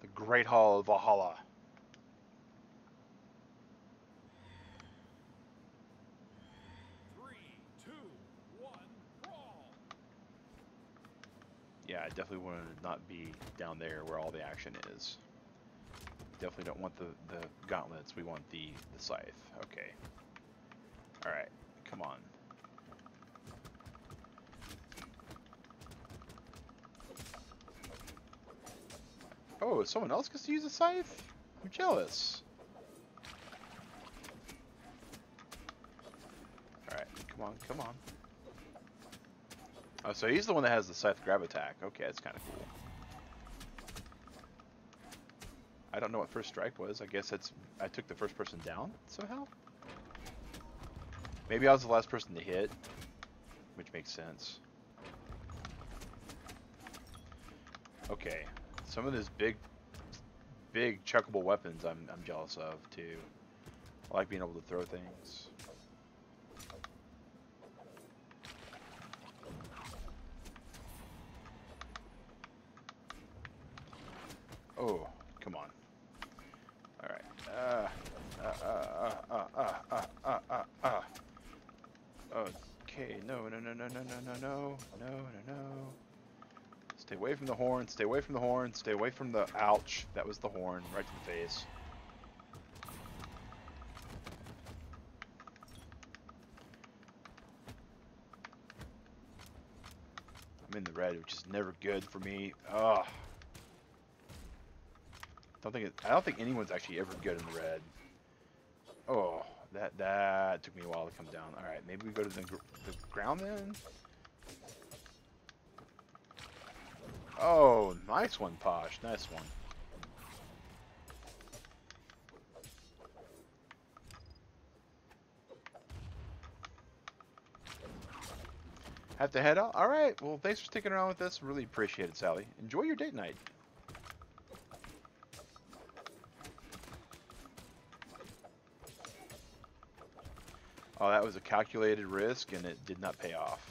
The Great Hall of Valhalla. Three, two, one, brawl. Yeah, I definitely want to not be down there where all the action is. Definitely don't want the, the gauntlets. We want the, the scythe. Okay. Alright. Come on. Oh, someone else gets to use a scythe? I'm jealous. Alright, come on, come on. Oh, so he's the one that has the scythe grab attack. Okay, that's kind of cool. I don't know what first strike was. I guess that's I took the first person down somehow. Maybe I was the last person to hit, which makes sense. Okay, some of these big, big chuckable weapons I'm I'm jealous of too. I like being able to throw things. Oh, come on. All right. Uh, uh, uh, uh, uh, uh, uh, uh, uh. Okay. No, no, no, no, no, no, no, no, no, no, no. Stay away from the horn. Stay away from the horn. Stay away from the. Ouch! That was the horn, right to the face. I'm in the red, which is never good for me. Ugh. Don't think it, I don't think anyone's actually ever good in red. Oh, that that took me a while to come down. All right, maybe we go to the, the ground then. Oh, nice one, Posh. Nice one. Have to head out? All right. Well, thanks for sticking around with us. Really appreciate it, Sally. Enjoy your date night. Oh, that was a calculated risk, and it did not pay off.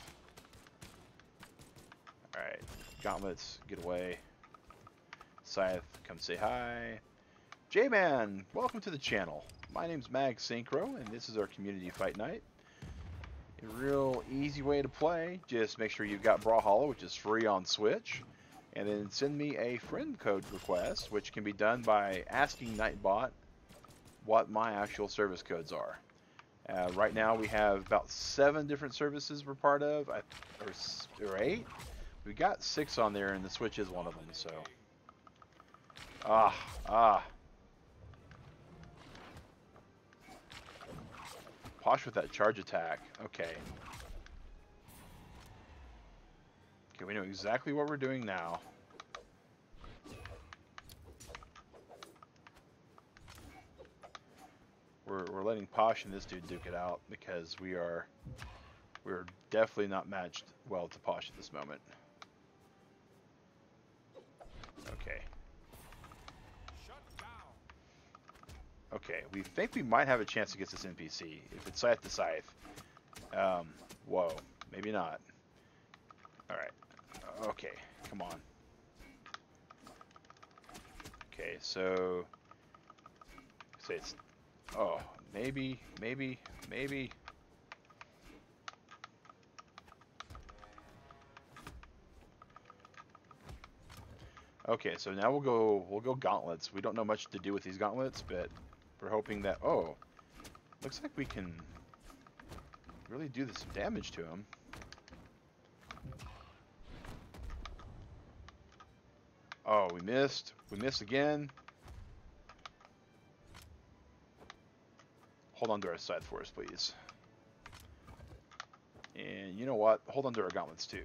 Alright, gauntlets, get away. Scythe, come say hi. J-Man, welcome to the channel. My name's Mag Synchro, and this is our community fight night. A real easy way to play. Just make sure you've got Brawlhalla, which is free on Switch. And then send me a friend code request, which can be done by asking Nightbot what my actual service codes are. Uh, right now we have about seven different services we're part of, or, or eight. We got six on there, and the Switch is one of them. So, ah, ah. Posh with that charge attack. Okay. Okay, we know exactly what we're doing now. We're, we're letting Posh and this dude duke it out because we are we're definitely not matched well to Posh at this moment. Okay. Okay, we think we might have a chance against this NPC if it's scythe to scythe. Um, whoa, maybe not. Alright, okay, come on. Okay, so... Say it's... Oh, maybe, maybe, maybe... Okay, so now we'll go we'll go gauntlets. We don't know much to do with these gauntlets, but we're hoping that oh, looks like we can really do some damage to him. Oh, we missed. We missed again. Hold on to our side for us, please. And you know what? Hold on to our gauntlets too.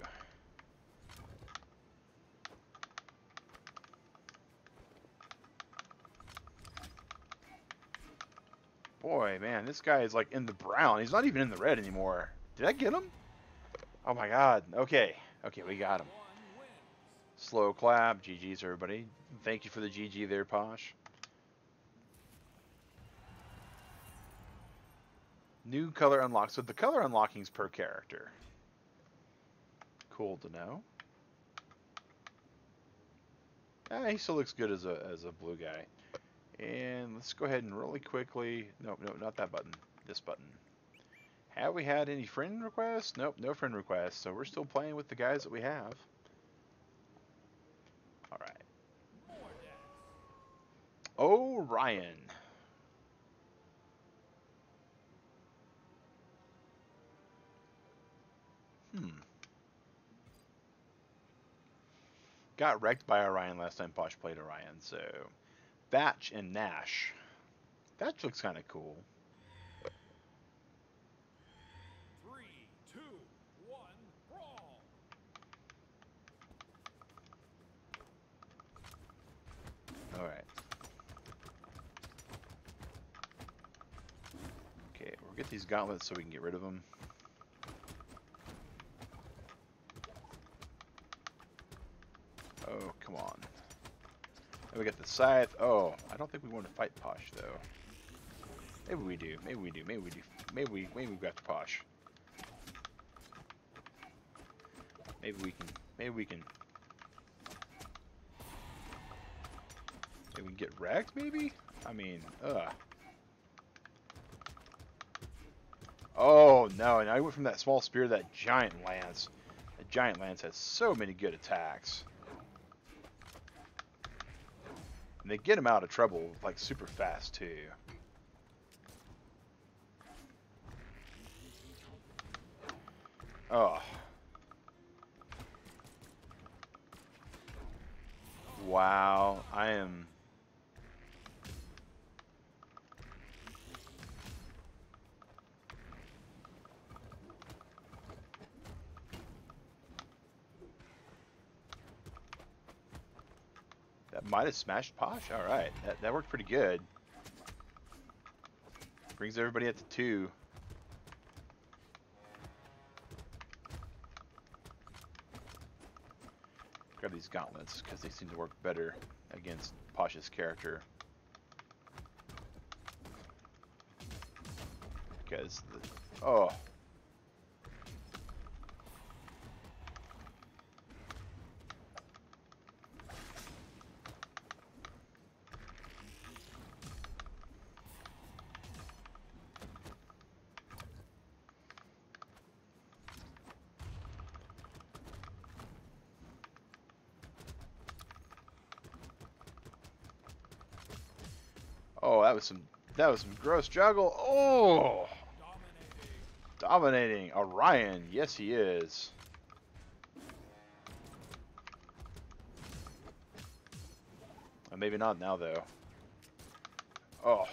Boy, man, this guy is like in the brown. He's not even in the red anymore. Did I get him? Oh my god. Okay. Okay, we got him. Slow clap. GG's, everybody. Thank you for the GG there, Posh. New color unlocked. So the color unlocking's per character. Cool to know. Ah, he still looks good as a as a blue guy. And let's go ahead and really quickly. No, no, not that button. This button. Have we had any friend requests? Nope, no friend requests. So we're still playing with the guys that we have. All right. Mordex. Orion. Hmm. Got wrecked by Orion last time Posh played Orion, so Batch and Gnash. Batch looks kind of cool. Three, two, one, brawl. All right. Okay, we'll get these gauntlets so we can get rid of them. Oh, come on. And we got the scythe. Oh, I don't think we want to fight Posh though. Maybe we do. Maybe we do. Maybe we do. Maybe we. Maybe we got the Posh. Maybe we can. Maybe we can. Maybe we can get wrecked. Maybe. I mean, ugh. Oh no! And I went from that small spear to that giant lance. The giant lance has so many good attacks. And they get him out of trouble like super fast too. Oh. Wow, I am That might have smashed Posh. All right, that, that worked pretty good. Brings everybody up to two. Grab these gauntlets because they seem to work better against Posh's character. Because the. Oh, that was some gross juggle. Oh, Dominating. dominating Orion. Yes, he is. Maybe not now though. Oh.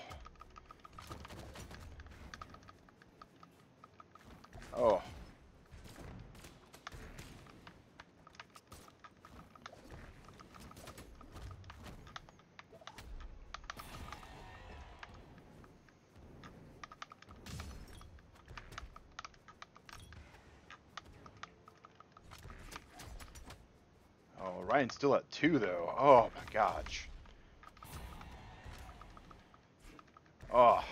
Oh, Ryan's still at two though. Oh my gosh. Oh.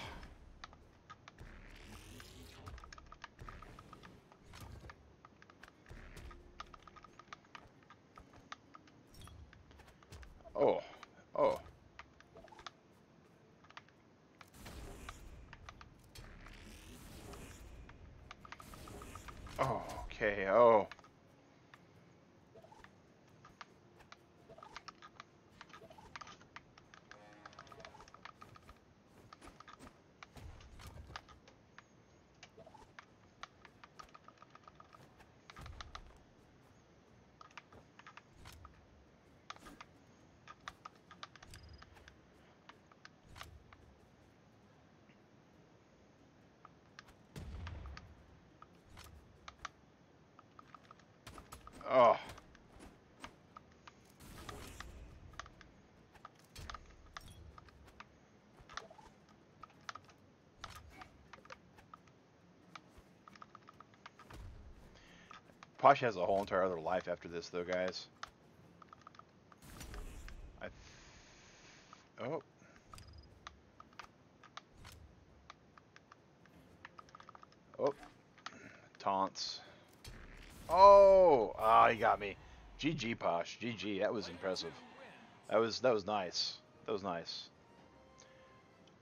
Oh. Oh. Oh, okay. Oh. Oh. Posh has a whole entire other life after this, though, guys. I. Oh. Oh. Taunts. Oh, ah, he got me. GG, Posh. GG. That was impressive. That was that was nice. That was nice.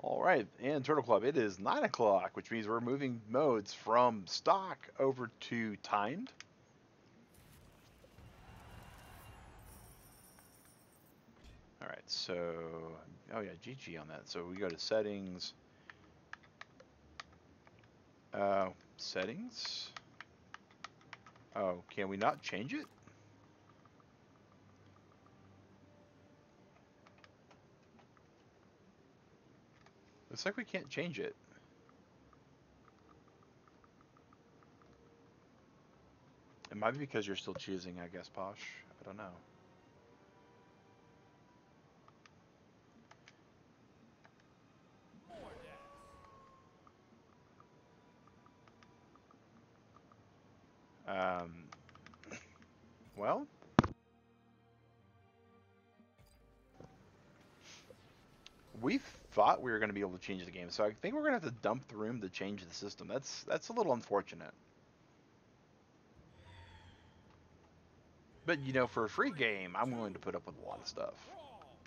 All right, and Turtle Club. It is nine o'clock, which means we're moving modes from stock over to timed. All right, so oh yeah, GG on that. So we go to settings. Uh, settings. Oh, can we not change it? Looks like we can't change it. It might be because you're still choosing, I guess, Posh. I don't know. Um, well, we thought we were going to be able to change the game, so I think we're going to have to dump the room to change the system. That's that's a little unfortunate. But you know, for a free game, I'm willing to put up with a lot of stuff. Brawl.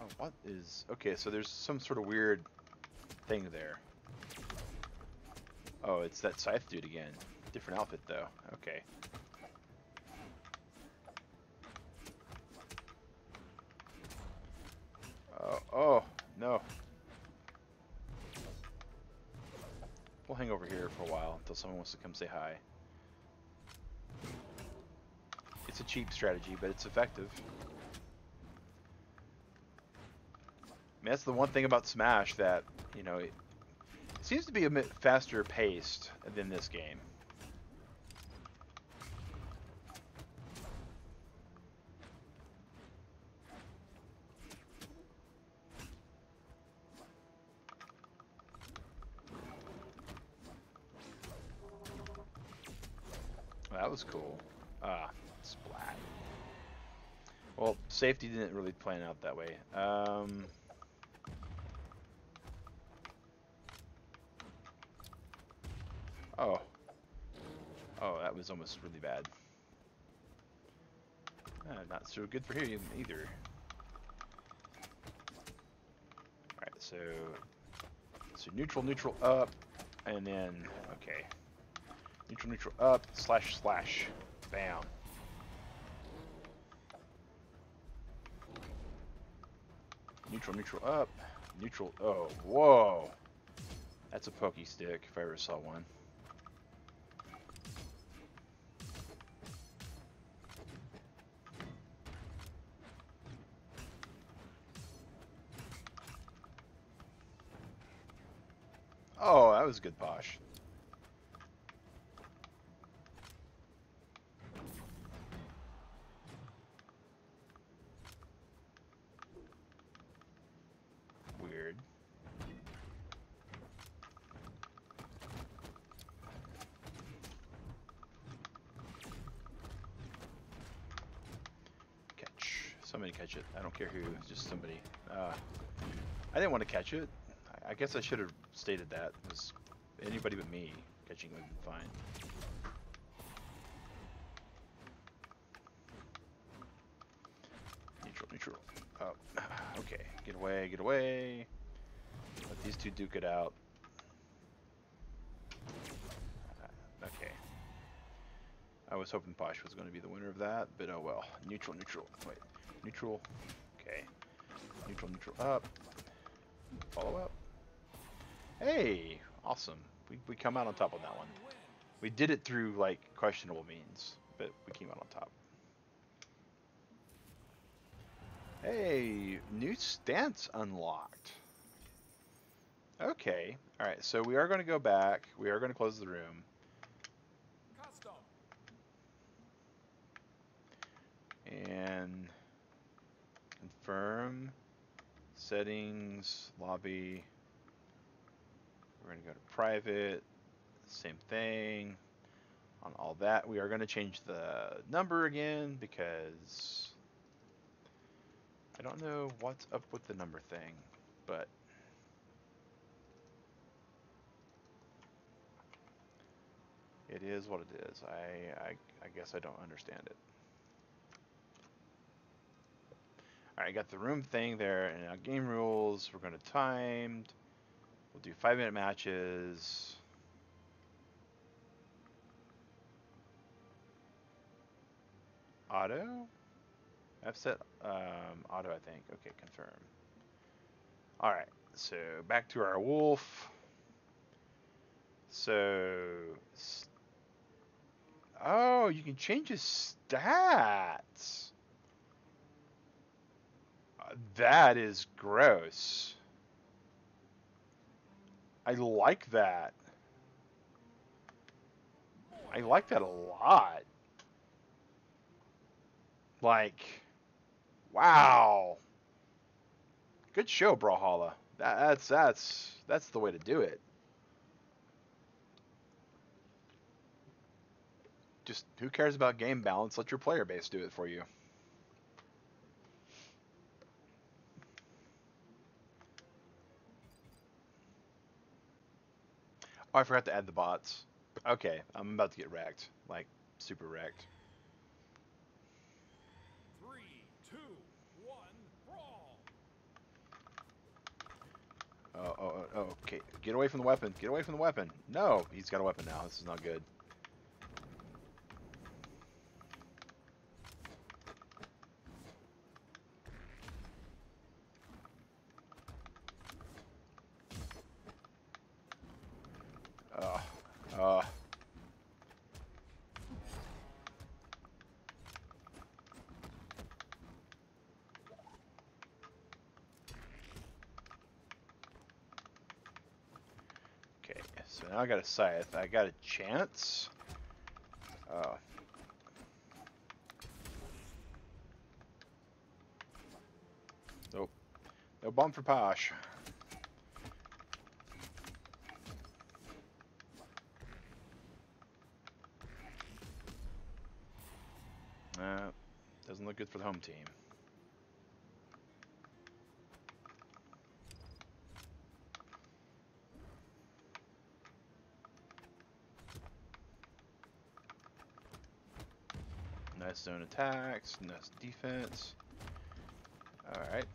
Oh, what is okay? So there's some sort of weird thing there. Oh, it's that scythe dude again. Different outfit though. Okay. Oh, oh no. We'll hang over here for a while until someone wants to come say hi. It's a cheap strategy, but it's effective. I mean, that's the one thing about Smash that, you know, it, seems to be a bit faster paced than this game. That was cool. Ah, splat. Well, safety didn't really plan out that way. Um, oh. Oh, that was almost really bad. Uh, not so good for him either. Alright, so... So neutral, neutral, up, and then, okay. Neutral, neutral, up, slash, slash. Bam. Neutral, neutral, up. Neutral, oh, whoa. That's a pokey stick, if I ever saw one. Somebody. Uh, I didn't want to catch it. I, guess I should have stated that. It was anybody but me catching would be fine. Neutral, neutral. Oh, okay. Get away, get away. Let these two duke it out. Uh, okay. I was hoping Posh was going to be the winner of that, but oh well. Neutral, neutral. Wait. Neutral. Okay. Neutral, neutral. Up. Follow up. Hey! Awesome. We, we come out on top on that one. We did it through, like, questionable means, but we came out on top. Hey! New stance unlocked. Okay. Alright, so we are going to go back. We are going to close the room. And confirm settings lobby. We're going to go to private same thing. On all that we are going to change the number again because I don't know what's up with the number thing but it is what it is. I, I, I guess I don't understand it Alright, I got the room thing there, and now game rules, we're going to timed. We'll do five minute matches. Auto? I've set um, auto, I think. Okay, confirm. Alright, so back to our wolf. So, oh, you can change his stats. That is gross. I like that. I like that a lot. Like, wow. Good show, Brawlhalla. That, that's that's that's the way to do it. Just who cares about game balance? Let your player base do it for you. Oh, I forgot to add the bots. Okay, I'm about to get wrecked. Like, super wrecked. Three, two, one, brawl. Oh, oh, oh, oh, okay. Get away from the weapon. Get away from the weapon. No, he's got a weapon now. This is not good. Uh, uh. Okay, so now I got a scythe. I got a chance. Oh. Nope. No bomb for Posh. Uh, doesn't look good for the home team. Nice zone attacks, nice defense. Alright.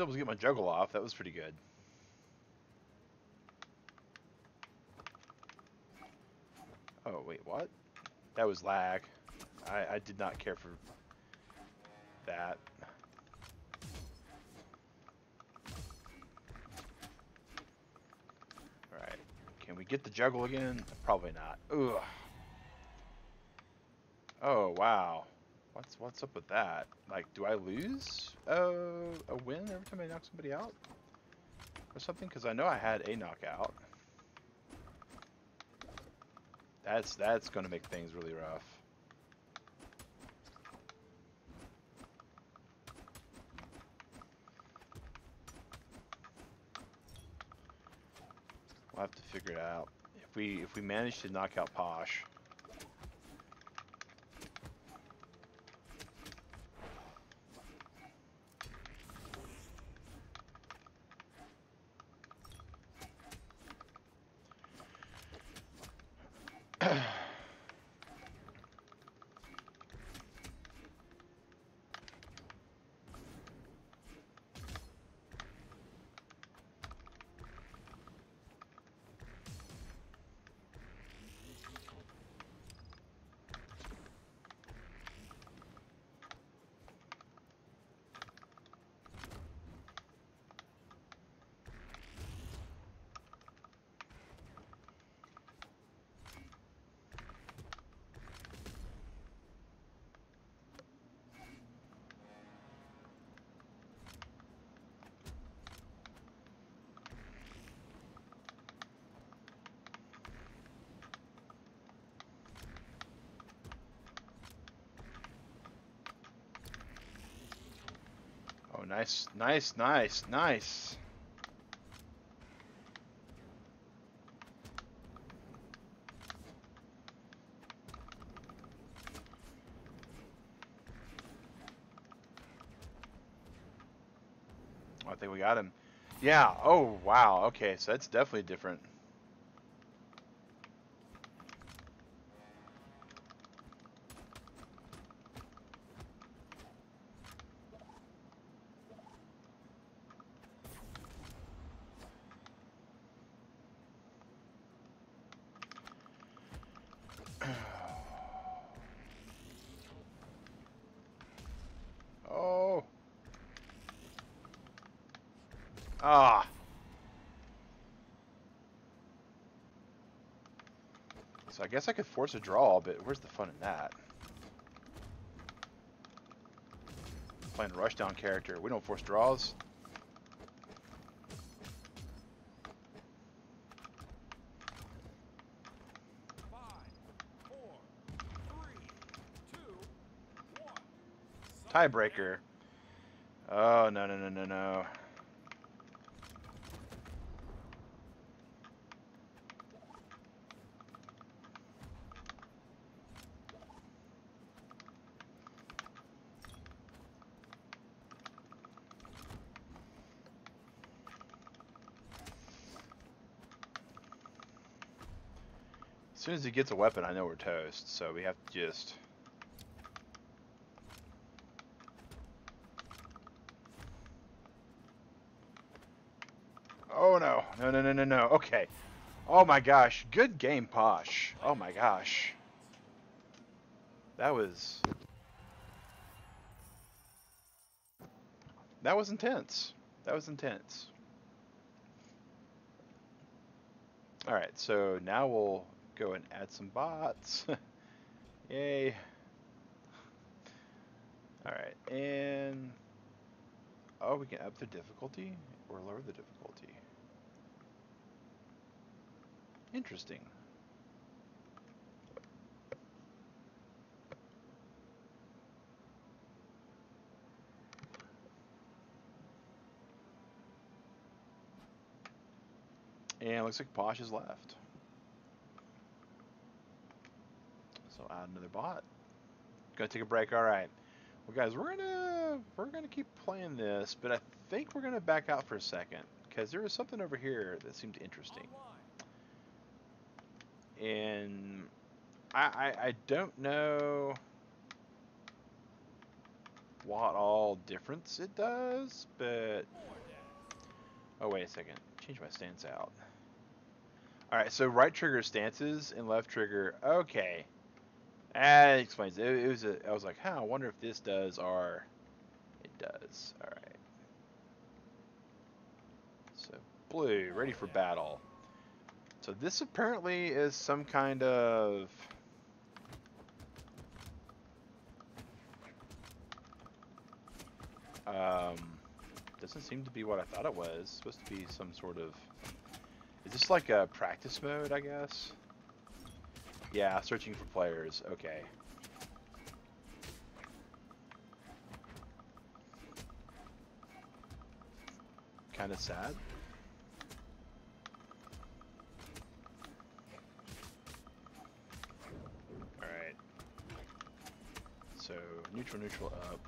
Was able to get my juggle off. That was pretty good. Oh, wait, what? That was lag. I, I did not care for that. Alright. Can we get the juggle again? Probably not. Ugh. Oh wow. What's what's up with that? Like, do I lose uh, a win every time I knock somebody out, or something? Because I know I had a knockout. That's that's gonna make things really rough. We'll have to figure it out. If we if we manage to knock out Posh, Oh, nice, nice, nice, nice. I think we got him. Yeah. Oh, wow. Okay, so that's definitely different. Oh. Ah. So I guess I could force a draw, but where's the fun in that? Playing rushdown character. We don't force draws. Tiebreaker. Oh, no, no, no, no, no. Soon as he gets a weapon, I know we're toast, so we have to just... Oh no, no, no, no, no, no, okay. Oh my gosh, good game, Posh. Oh my gosh. That was... That was intense. That was intense. Alright, so now we'll go and add some bots. Yay. Alright, and... Oh, we can up the difficulty or lower the difficulty. Interesting. And looks like Posh is left. So add another bot. Gonna take a break. All right. Well, guys, we're gonna we're gonna keep playing this, but I think we're gonna back out for a second because there was something over here that seemed interesting, and I I, I don't know what all difference it does, but Oh, wait a second. Change my stance out. Alright, so right trigger stances and left trigger. Okay. Ah, that explains it. It was a, I was like, huh, I wonder if this does our... It does. All right. So, blue, ready for battle. So this apparently is some kind of... Um, doesn't seem to be what I thought it was. It's supposed to be some sort of... Is this like a practice mode, I guess? Yeah, searching for players. Okay. Kind of sad. Alright. So, neutral, neutral, up.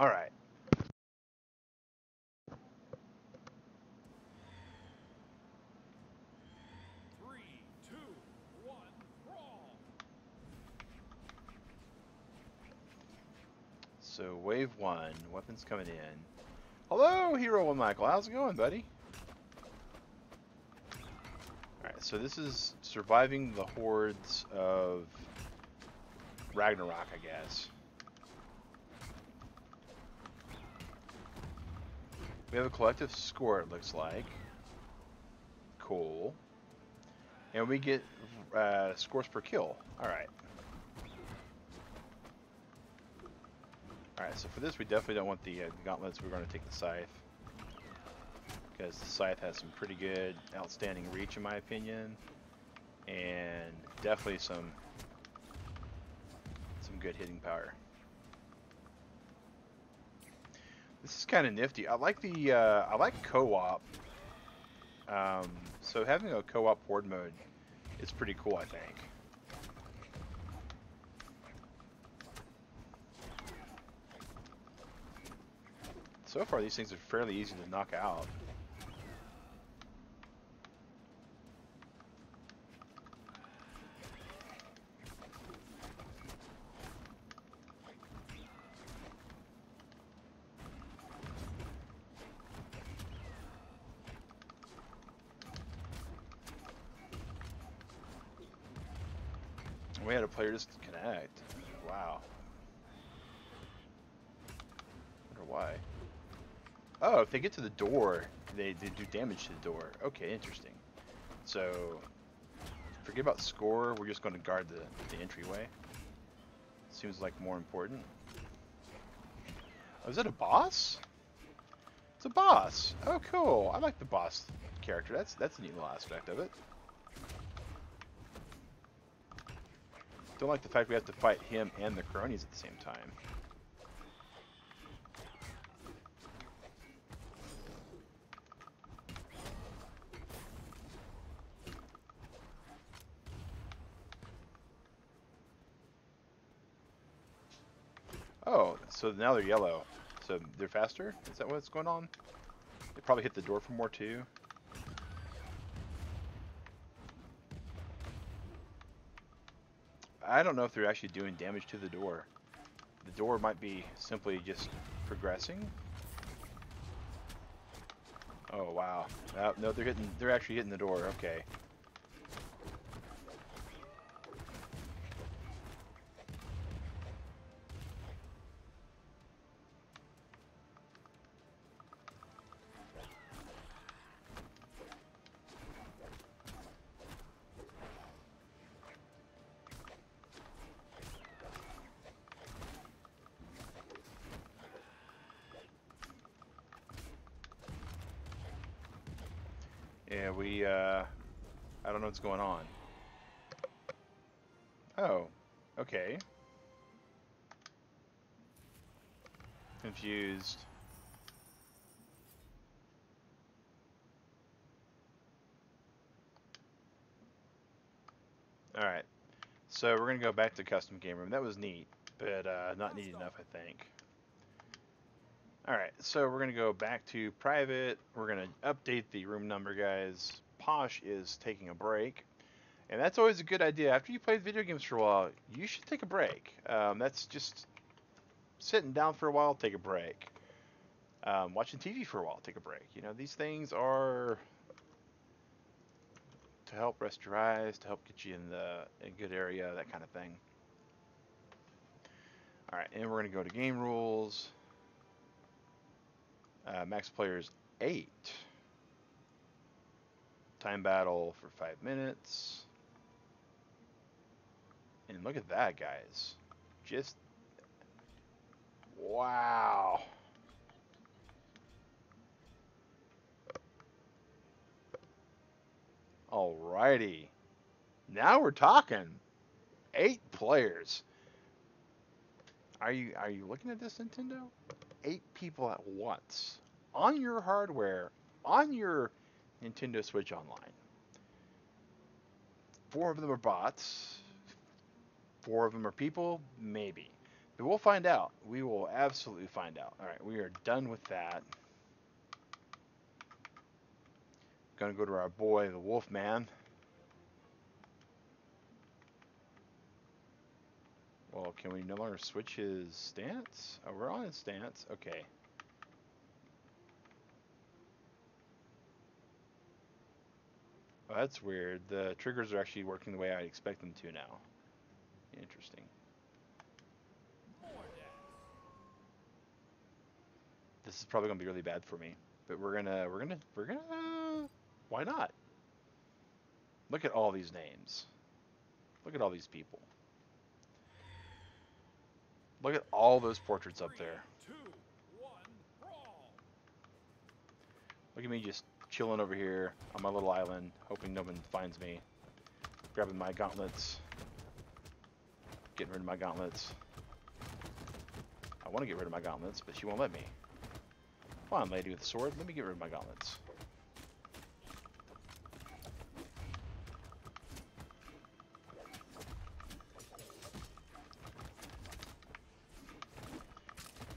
Alright. Three, two, one, brawl. One, weapons coming in. Hello, Hero One Michael. How's it going, buddy? Alright, so this is surviving the hordes of Ragnarok, I guess. We have a collective score, it looks like. Cool. And we get uh, scores per kill. Alright. Alright, so for this we definitely don't want the uh, gauntlets, we're going to take the scythe. Because the scythe has some pretty good, outstanding reach in my opinion. And definitely some some good hitting power. This is kind of nifty. I like the uh, I like co-op. Um, so having a co-op horde mode is pretty cool, I think. So far, these things are fairly easy to knock out. If they get to the door, they, they do damage to the door. Okay, interesting. So, forget about score. We're just going to guard the, the entryway. Seems like more important. Oh, is it a boss? It's a boss. Oh, cool. I like the boss character. That's that's a neat little aspect of it. Don't like the fact we have to fight him and the cronies at the same time. Oh, so now they're yellow. So they're faster? Is that what's going on? They probably hit the door for more too. I don't know if they're actually doing damage to the door. The door might be simply just progressing. Oh wow. Uh, no, they're hitting. They're actually hitting the door. Okay. What's going on. Oh, okay. Confused. Alright, so we're gonna go back to custom game room. That was neat, but uh, not neat enough, I think. Alright, so we're going to go back to private. We're going to update the room number, guys. Posh is taking a break. And that's always a good idea. After you play video games for a while, you should take a break. Um, that's just sitting down for a while, take a break. Um, watching TV for a while, take a break. You know, these things are to help rest your eyes, to help get you in the in a good area, that kind of thing. Alright, and we're going to go to game rules. Uh, max players 8. Time battle for 5 minutes. And look at that, guys. Just. Wow. Alrighty. Now we're talking. Eight players. Are you are you looking at this Nintendo? Eight people at once on your hardware, on your Nintendo Switch Online. Four of them are bots. Four of them are people, maybe. But we'll find out. We will absolutely find out. All right, we are done with that. Gonna go to our boy, the Wolf Man. Well, can we no longer switch his stance? Oh, we're on his stance. Okay. Oh, that's weird. The triggers are actually working the way I expect them to now. Interesting. This is probably gonna be really bad for me, but we're gonna, we're gonna, we're gonna. Why not? Look at all these names. Look at all these people. Look at all those portraits up there. Look at me just chilling over here on my little island, hoping no one finds me. Grabbing my gauntlets. Getting rid of my gauntlets. I want to get rid of my gauntlets, but she won't let me. Come on, lady with the sword. Let me get rid of my gauntlets.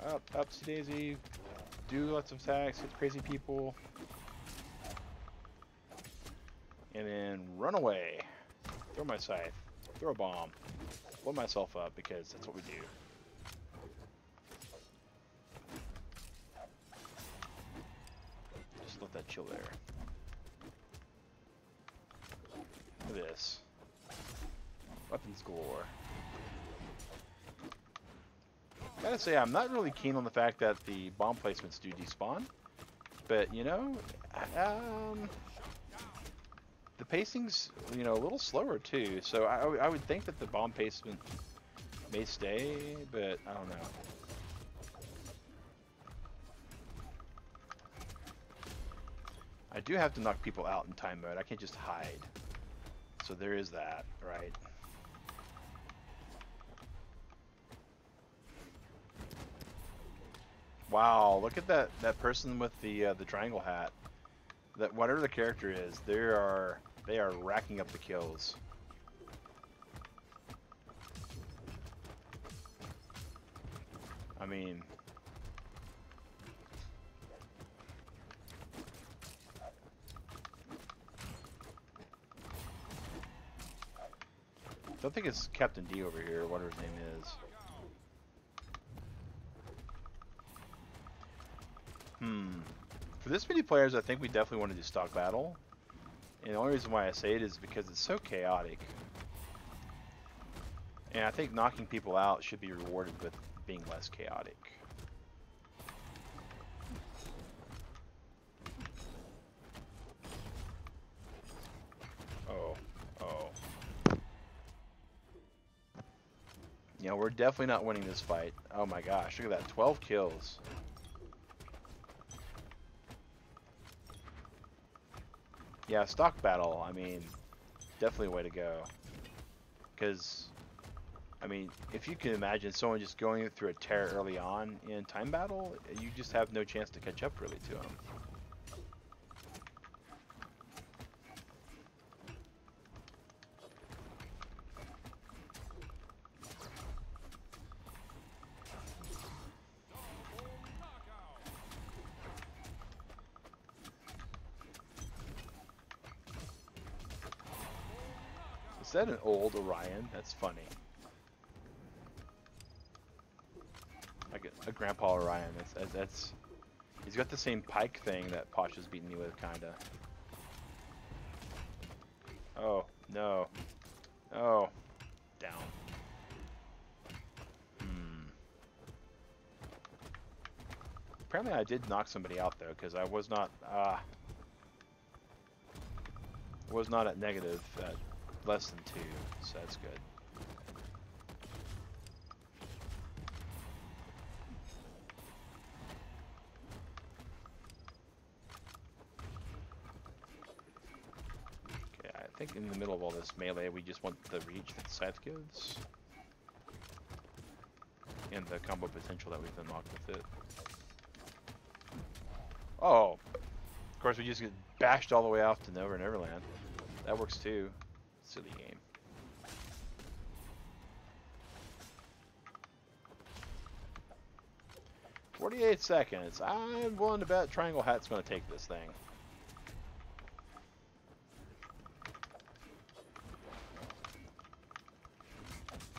Up, upsy daisy. Do lots of attacks, hit crazy people. And then run away. Throw my scythe. Throw a bomb. Blow myself up because that's what we do. Just let that chill there. Look at this. Weapons galore. Gotta say, I'm not really keen on the fact that the bomb placements do despawn. But, you know, um, the pacing's, you know, a little slower too. So I, I would- think that the bomb placement may stay, but I don't know. I do have to knock people out in time mode. I can't just hide. So there is that, right? Wow, look at that that person with the uh, the triangle hat. That whatever the character is, they are they are racking up the kills. I mean, don't think it's Captain D over here, whatever his name is. Hmm. For this many players, I think we definitely want to do stock battle. And the only reason why I say it is because it's so chaotic. And I think knocking people out should be rewarded with being less chaotic. Oh, oh. Yeah, we're definitely not winning this fight. Oh my gosh, look at that, 12 kills. Yeah, stock battle, I mean, definitely a way to go. Because, I mean, if you can imagine someone just going through a tear early on in time battle, you just have no chance to catch up really to them. Is that an old Orion? That's funny. Like a, a Grandpa Orion. That's, that's, he's got the same pike thing that Posh is beating me with, kinda. Oh no, oh, down. Hmm. Apparently I did knock somebody out though, because I was not, uh, was not at negative at less than two, so that's good. Okay, I think in the middle of all this melee, we just want the reach that Scythe gives. And the combo potential that we've unlocked with it. Oh! Of course, we just get bashed all the way off to Never Neverland. That works too. Silly game. Forty-eight seconds. I'm willing to bet Triangle Hat's going to take this thing.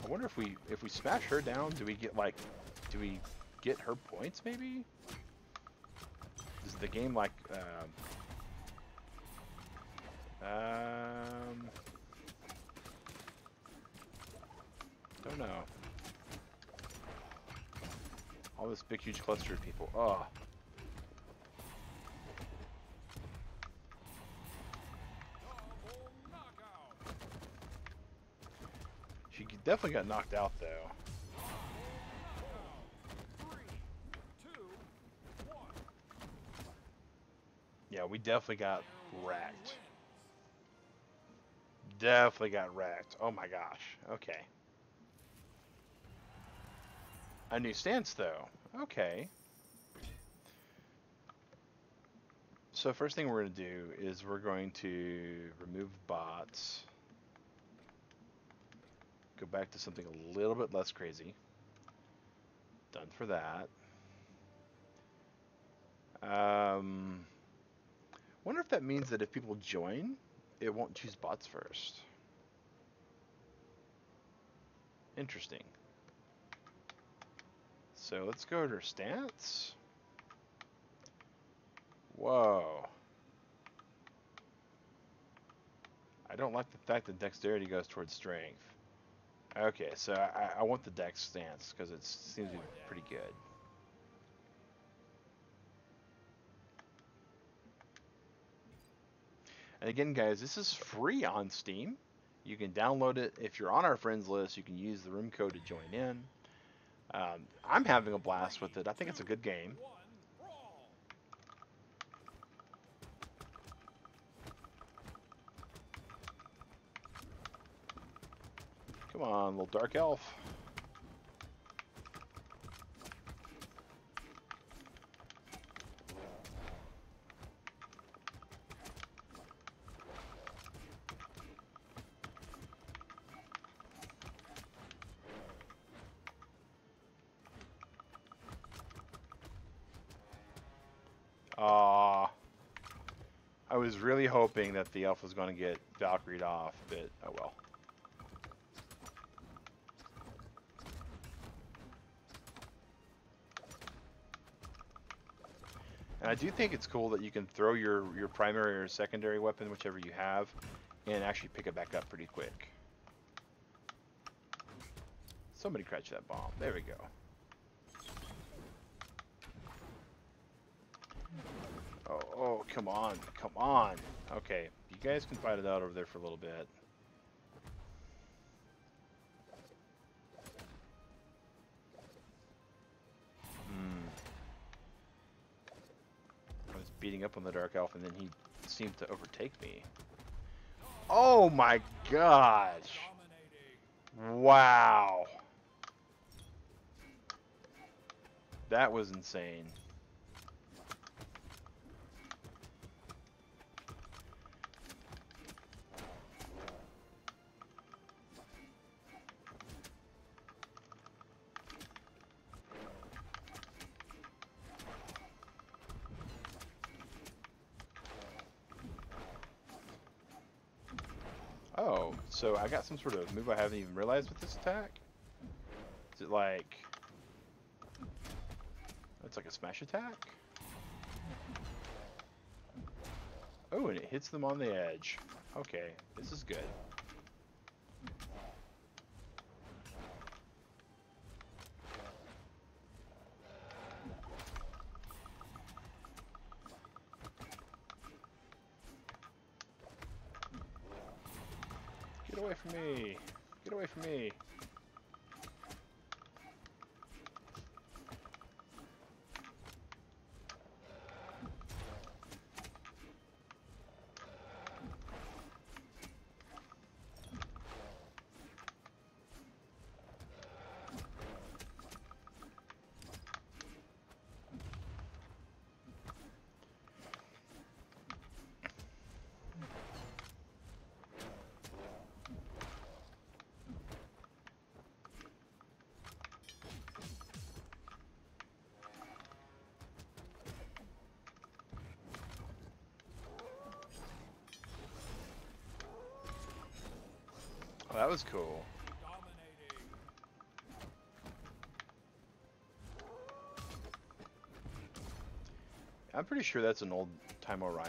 I wonder if we if we smash her down, do we get like, do we get her points maybe? Is the game like, um, um, Oh, don't know. All this big huge cluster of people. Oh. She definitely got knocked out though. Yeah, we definitely got wrecked. Definitely got wrecked. Oh my gosh. Okay. A new stance though. Okay. So first thing we're going to do is we're going to remove bots. Go back to something a little bit less crazy. Done for that. Um, wonder if that means that if people join, it won't choose bots first. Interesting. So let's go to stance. Whoa. I don't like the fact that dexterity goes towards strength. Okay, so I, I want the dex stance because it seems to be pretty good. And again, guys, this is free on Steam. You can download it. If you're on our friends list, you can use the room code to join in. Um, I'm having a blast with it. I think it's a good game. Come on, little dark elf. Aw. I was really hoping that the elf was going to get Valkyrie'd off, but oh well. And I do think it's cool that you can throw your, your primary or secondary weapon, whichever you have, and actually pick it back up pretty quick. Somebody catch that bomb. There we go. Oh, oh, come on, come on. Okay, you guys can fight it out over there for a little bit. Hmm. I was beating up on the Dark Elf and then he seemed to overtake me. Oh my gosh! Wow! That was insane. Oh, so I got some sort of move I haven't even realized with this attack? Is it like... It's like a smash attack? Oh, and it hits them on the edge. Okay, this is good. Was cool. I'm pretty sure that's an old time Orion.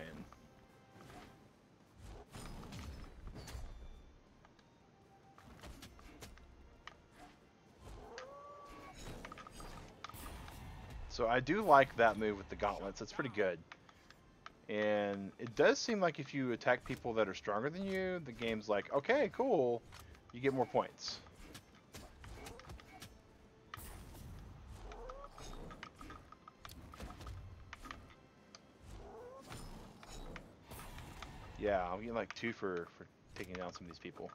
So I do like that move with the gauntlets. It's pretty good. And it does seem like if you attack people that are stronger than you, the game's like, okay, cool, you get more points. Yeah, I'm getting like two for, for taking down some of these people.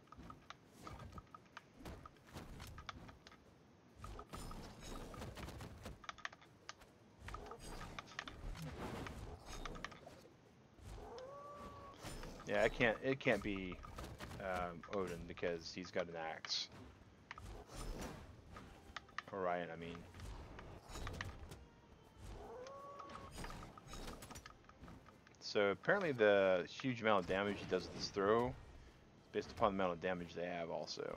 Yeah, it can't. It can't be um, Odin because he's got an axe. Orion, I mean. So apparently the huge amount of damage he does with this throw is based upon the amount of damage they have also.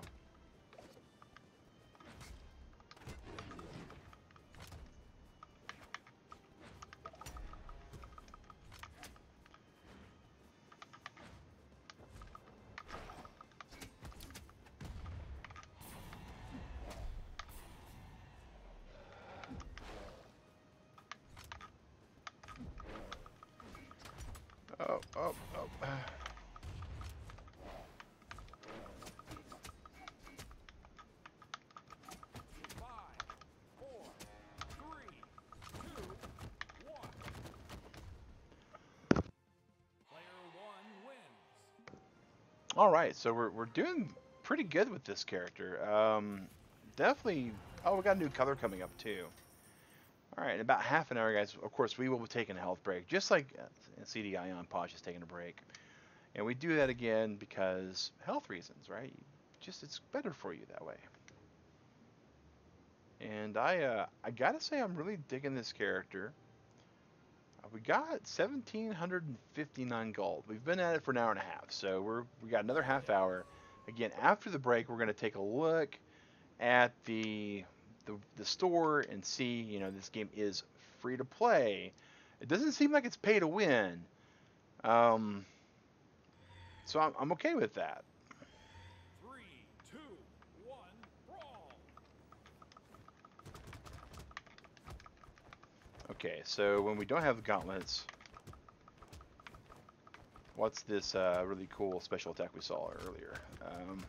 All right, so we're we're doing pretty good with this character. Um, definitely. Oh, we got a new color coming up too. All right, in about half an hour, guys. Of course, we will be taking a health break, just like uh, CDI on Posh is taking a break, and we do that again because health reasons, right? Just it's better for you that way. And I uh, I gotta say, I'm really digging this character. We got 1,759 gold. We've been at it for an hour and a half, so we're we got another half hour. Again, after the break, we're going to take a look at the, the the store and see. You know, this game is free to play. It doesn't seem like it's pay to win. Um, so I'm, I'm okay with that. Three, two, one, brawl. Okay, so when we don't have the gauntlets, what's this uh, really cool special attack we saw earlier? Um,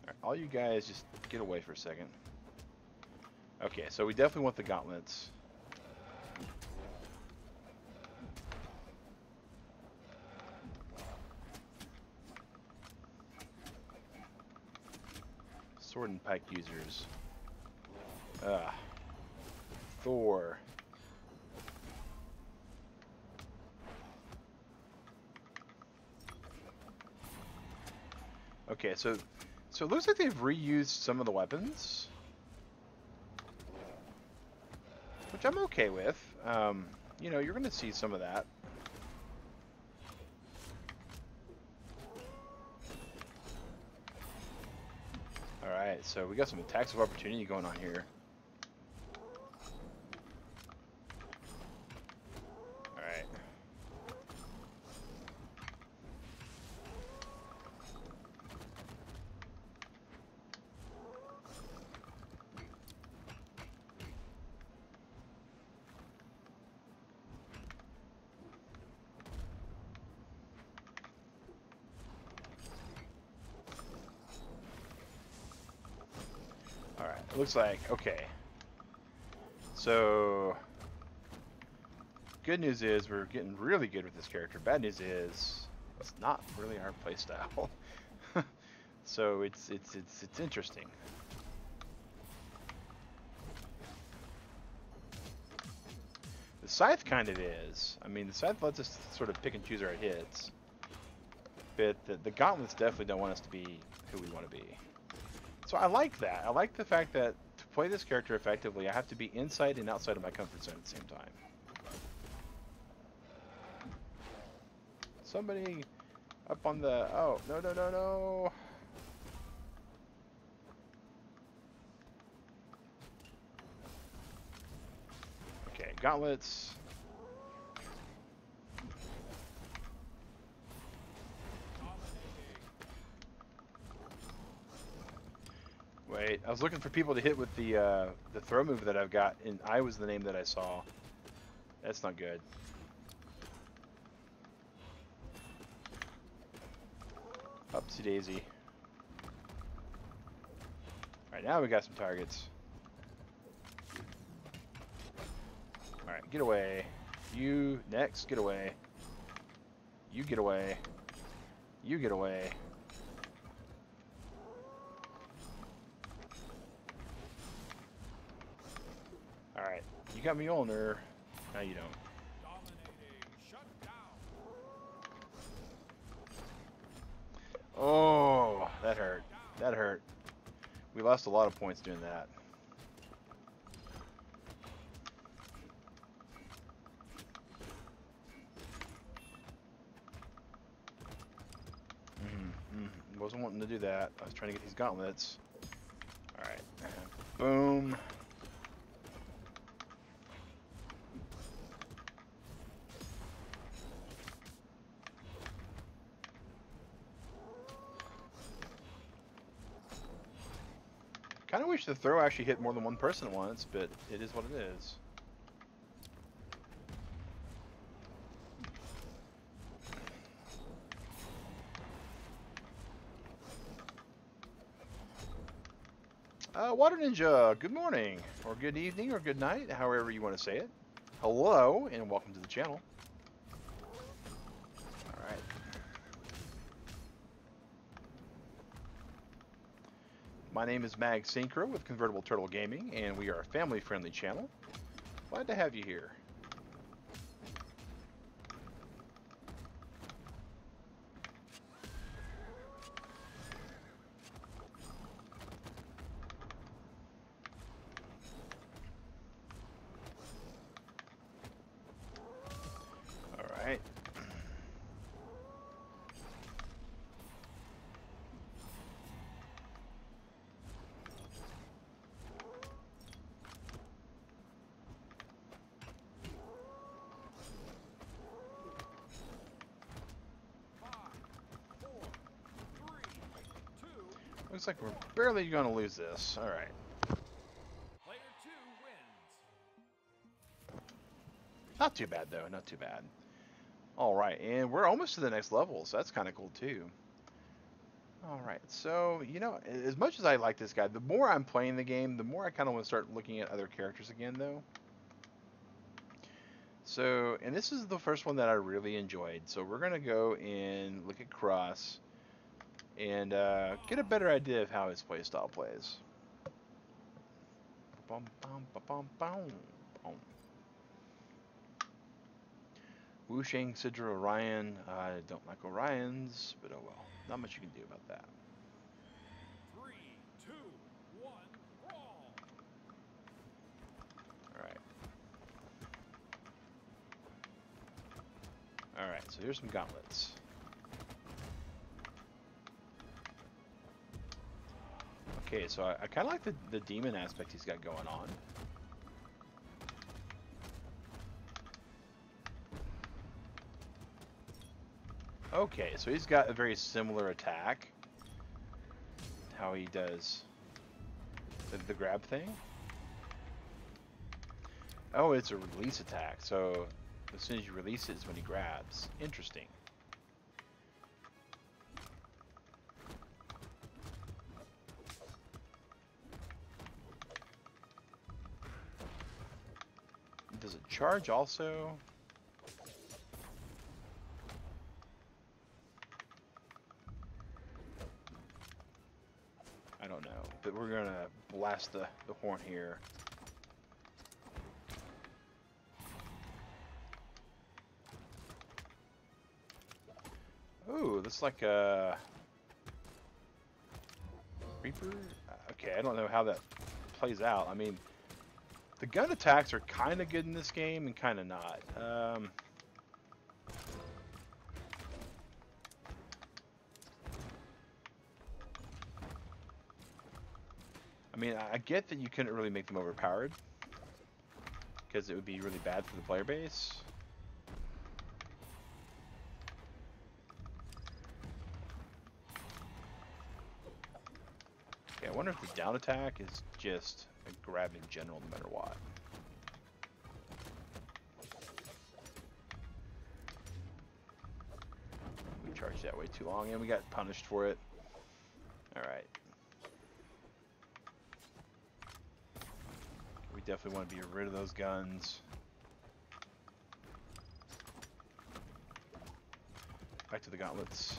alright, all you guys just get away for a second. Okay, so we definitely want the gauntlets. Sword and pike users. Ah. Thor. Okay, so so it looks like they've reused some of the weapons, which I'm okay with. Um, you know, you're going to see some of that. All right, so we got some attacks of opportunity going on here. Alright. It looks like okay. So good news is we're getting really good with this character. Bad news is it's not really our playstyle. so it's it's it's it's interesting. The scythe kind of is. I mean, the scythe lets us sort of pick and choose our hits. But the, the gauntlets definitely don't want us to be who we want to be. So I like that. I like the fact that to play this character effectively, I have to be inside and outside of my comfort zone at the same time. Somebody up on the... Oh, no, no, no, no. Okay, gauntlets. Wait, I was looking for people to hit with the uh, the throw move that I've got, and I was the name that I saw. That's not good. Upsy daisy. Alright, now we got some targets. Alright, get away. You, next, get away. You get away. You get away. Alright, you got me on there. Now you don't. Shut down. Oh, that hurt. That hurt. We lost a lot of points doing that. Mm, mm, wasn't wanting to do that. I was trying to get these gauntlets. Alright. Boom. Wish the throw actually hit more than one person once, but it is what it is. Uh, Water Ninja, good morning, or good evening, or good night, however you want to say it. Hello, and welcome to the channel. My name is Mag Synchro with Convertible Turtle Gaming, and we are a family-friendly channel. Glad to have you here. All right. Five, four, three, two. Looks like we're barely going to lose this. All right. Player two wins. Not too bad, though. Not too bad. All right, and we're almost to the next level, so that's kind of cool, too. All right, so, you know, as much as I like this guy, the more I'm playing the game, the more I kind of want to start looking at other characters again, though. So, and this is the first one that I really enjoyed. So we're going to go and look at Cross and uh, get a better idea of how his playstyle plays. Wu Shang, Sidra, Orion. I don't like Orions, but oh well. Not much you can do about that. Three, two, one, brawl. Alright. Alright, so here's some gauntlets. Okay, so I, I kind of like the, the demon aspect he's got going on. Okay, so he's got a very similar attack. How he does the, the grab thing. Oh, it's a release attack, so as soon as you release it is when he grabs. Interesting. Charge also? I don't know, but we're gonna blast the, the horn here. Ooh, that's like a Reaper. Uh, okay, I don't know how that plays out. I mean, the gun attacks are kind of good in this game and kind of not. Um, I mean, I get that you couldn't really make them overpowered because it would be really bad for the player base. Okay, I wonder if the down attack is just a grab in general no matter what. We charged that way too long and we got punished for it. Alright. We definitely want to be rid of those guns. Back to the gauntlets.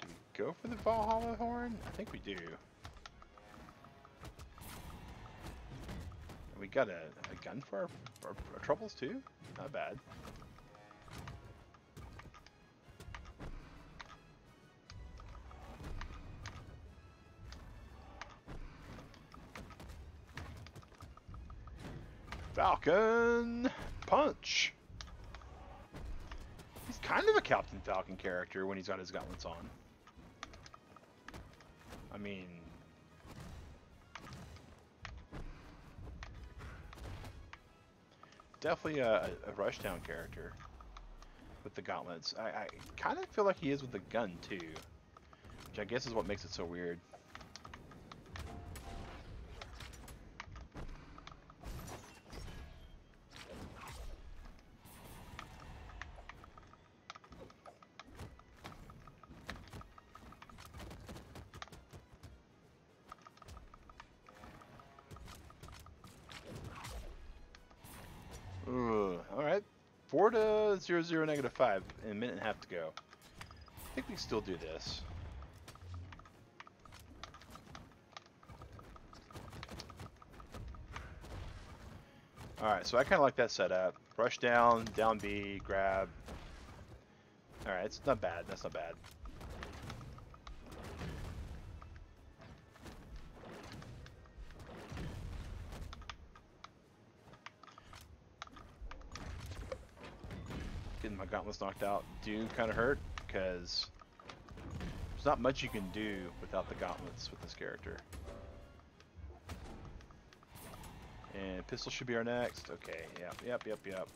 Do we go for the Valhalla horn? I think we do. We got a, a gun for our, our, our troubles too? Not bad. Falcon Punch. He's kind of a Captain Falcon character when he's got his gauntlets on. I mean, definitely a, a Rushdown character with the gauntlets. I, I kind of feel like he is with the gun too, which I guess is what makes it so weird. To zero zero negative five, and a minute and a half to go. I think we still do this. All right, so I kind of like that setup. Rush down, down B, grab. All right, it's not bad. That's not bad. Knocked out do kind of hurt because there's not much you can do without the gauntlets with this character. And pistol should be our next. Okay, yep, yep, yep, yep.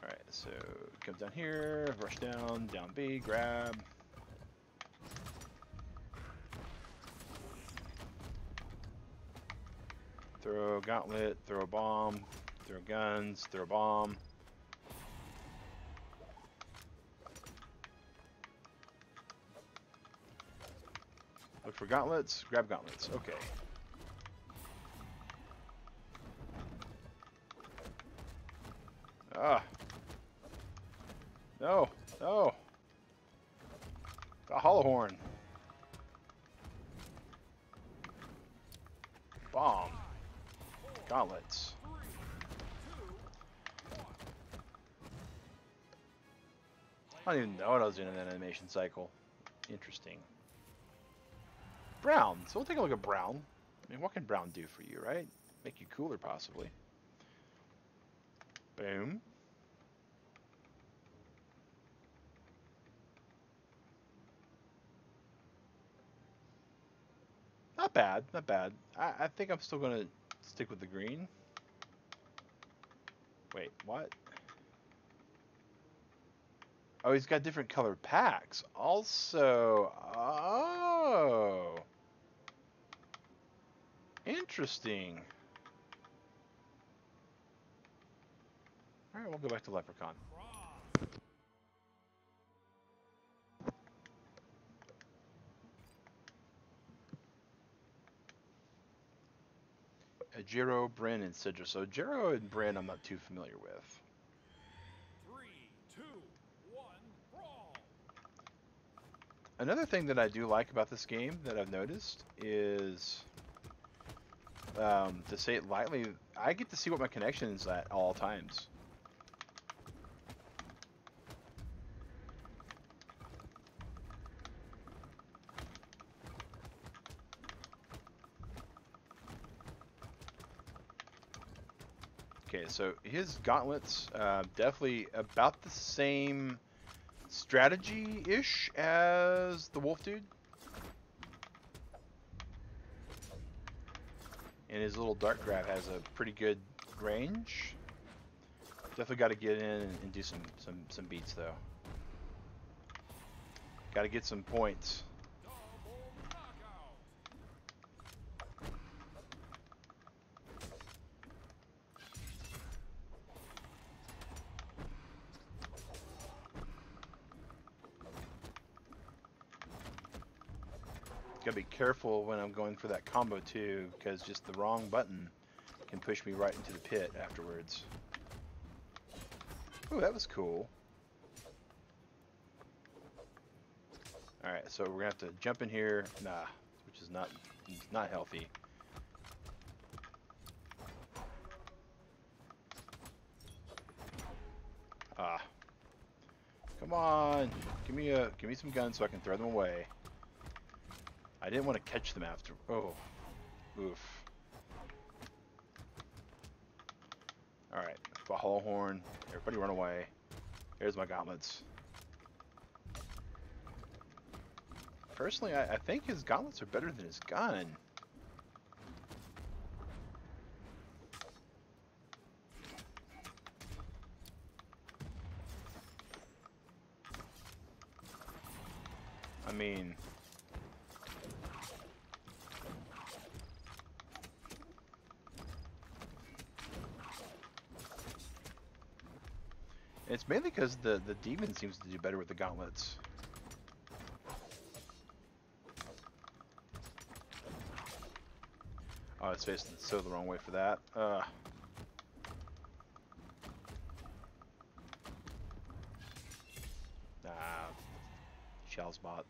Alright, so comes down here, rush down, down B, grab. Throw gauntlet, throw a bomb, throw guns, throw a bomb. Look for gauntlets, grab gauntlets. Okay. Ah. No, no. Valhalla horn. Bomb. Gauntlets. I don't even know what I was doing in that animation cycle. Interesting. Brown. So we'll take a look at Brown. I mean, what can Brown do for you, right? Make you cooler, possibly. Boom. Not bad, not bad. I, I think I'm still gonna stick with the green. Wait, what? Oh, he's got different colored packs. Also, oh. Interesting. Alright, we'll go back to Leprechaun. Jiro, Brynn, and Sidra. So Jiro and Brynn, I'm not too familiar with. Three, two, one, brawl. Another thing that I do like about this game that I've noticed is, um, to say it lightly, I get to see what my connection is at all times. Okay, so his gauntlets, uh, definitely about the same strategy-ish as the wolf dude. And his little dart grab has a pretty good range. Definitely got to get in and, and do some, some, some beats though. Got to get some points. Careful when I'm going for that combo too, because just the wrong button can push me right into the pit afterwards. Ooh, that was cool. Alright, so we're gonna have to jump in here. Nah, which is not not healthy. Ah. Come on. Give me a give me some guns so I can throw them away. I didn't want to catch them after. Oh. Oof. Alright. Hollow horn. Everybody run away. Here's my gauntlets. Personally, I, I think his gauntlets are better than his gun. I mean, it's mainly because the the demon seems to do better with the gauntlets. Oh, it's facing so the wrong way for that. Uh. Ah, shell spot.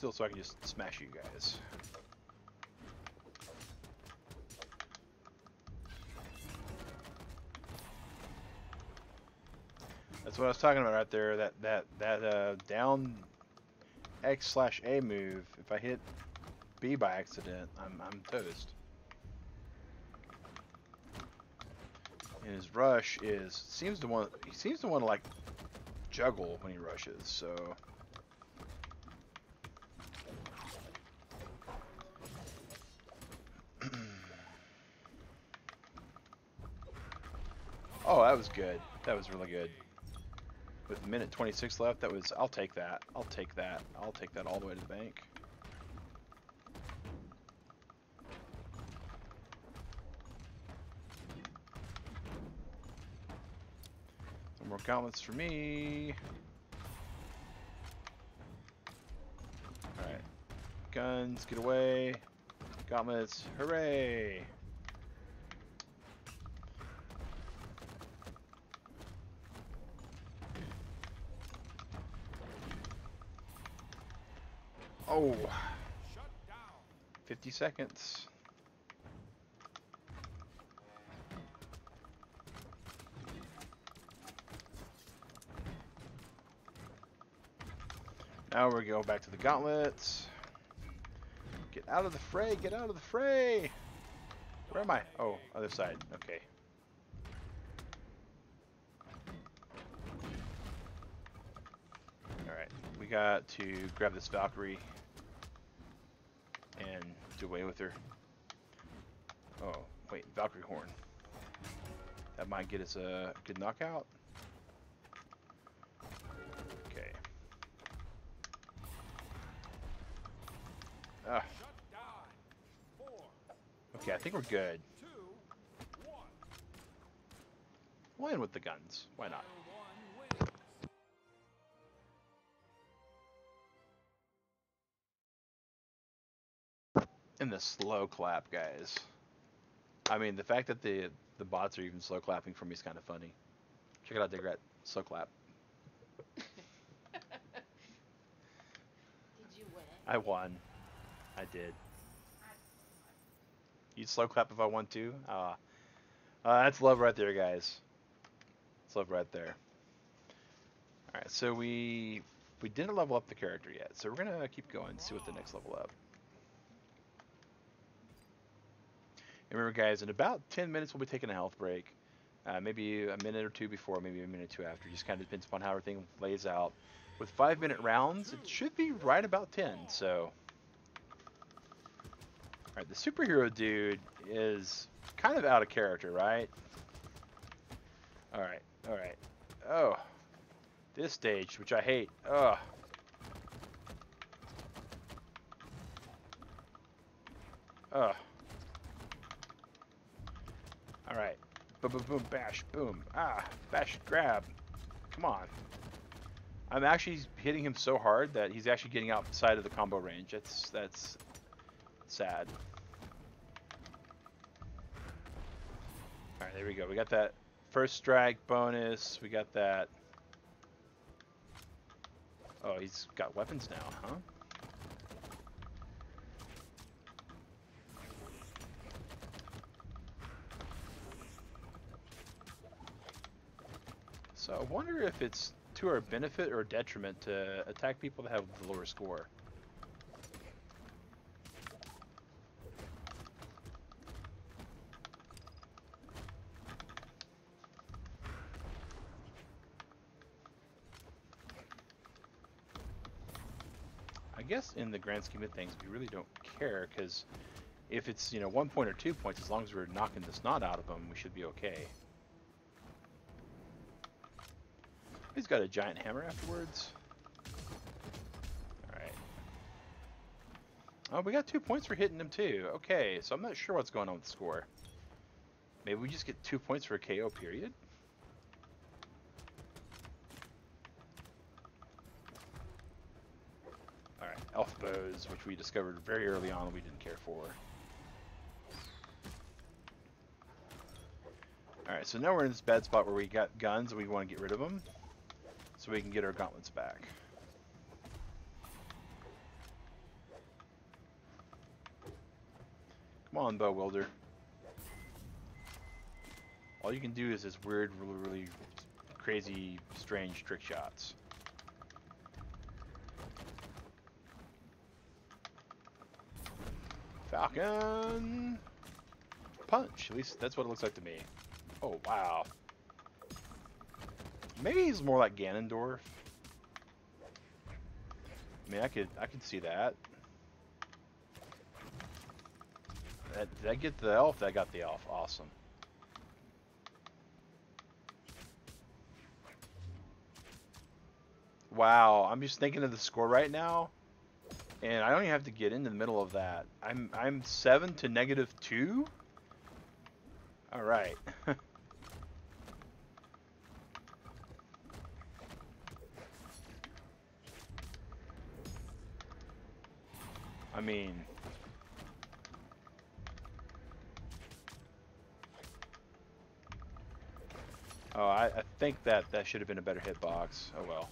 Still so I can just smash you guys. That's what I was talking about right there. That that that uh, down X slash A move. If I hit B by accident, I'm I'm toast. And his rush is seems to want he seems to want to like juggle when he rushes. So Oh, that was good. That was really good. With minute 26 left, that was. I'll take that. I'll take that. I'll take that all the way to the bank. Some more gauntlets for me. Alright. Guns, get away. Gauntlets, hooray! Oh, Shut down. 50 seconds. Now we go back to the gauntlets. Get out of the fray, get out of the fray! Where am I? Oh, other side, okay. Alright, we got to grab this Valkyrie and do away with her. Oh, wait, Valkyrie Horn. That might get us a good knockout. Okay. Ah, okay, I think we're good. We'll end with the guns. Why not? And the slow clap, guys. I mean, the fact that the the bots are even slow clapping for me is kind of funny. Check it out, Digrat. Slow clap. Did you win? I won. I did. You'd slow clap if I want to. Ah, uh, that's love right there, guys. It's love right there. All right, so we we didn't level up the character yet, so we're gonna keep going and see what the next level up. Remember, guys, in about 10 minutes we'll be taking a health break. Uh, maybe a minute or two before, maybe a minute or two after. Just kind of depends upon how everything lays out. With five minute rounds, it should be right about 10. So, all right, the superhero dude is kind of out of character, right? All right, all right. Oh, this stage, which I hate. Ugh. Ugh. All right. Boom, boom, boom, bash, boom. Ah, bash, grab. Come on. I'm actually hitting him so hard that he's actually getting outside of the combo range. That's that's sad. All right, there we go. We got that first strike bonus. We got that. Oh, he's got weapons now, huh? So I wonder if it's to our benefit or detriment to attack people that have the lower score. I guess in the grand scheme of things, we really don't care because if it's you know one point or two points, as long as we're knocking this knot out of them, we should be okay. He's got a giant hammer afterwards. Alright. Oh, we got two points for hitting him too. Okay, so I'm not sure what's going on with the score. Maybe we just get two points for a KO period? Alright, elf bows, which we discovered very early on we didn't care for. Alright, so now we're in this bad spot where we got guns and we want to get rid of them so we can get our gauntlets back. Come on, bow. All you can do is this weird, really, really crazy, strange trick shots. Falcon! Punch! At least that's what it looks like to me. Oh, wow. Maybe he's more like Ganondorf. I mean, I could, I could see that. that. Did I get the elf? I got the elf. Awesome. Wow, I'm just thinking of the score right now, and I don't even have to get into the middle of that. I'm, I'm seven to negative two. All right. I mean, oh, I, I think that that should have been a better hitbox. Oh well.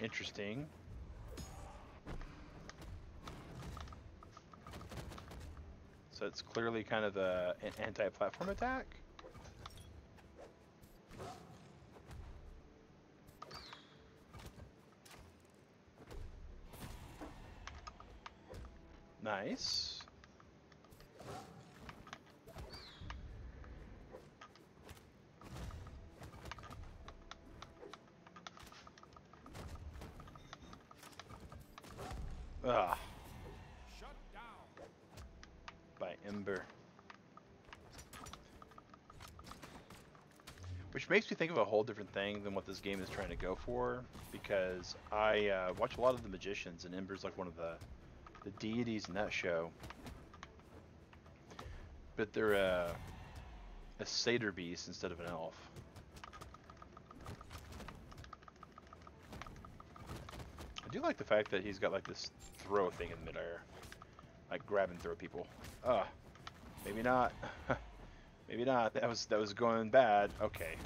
Interesting. So it's clearly kind of a, an anti-platform attack. Nice. Ah, Shut down. by Ember. Which makes me think of a whole different thing than what this game is trying to go for. Because I uh, watch a lot of the magicians, and Ember's like one of the the deities in that show. But they're uh, a satyr beast instead of an elf. I do like the fact that he's got like this throw thing in midair, like grab and throw people. Ah, maybe not. maybe not. That was that was going bad. Okay.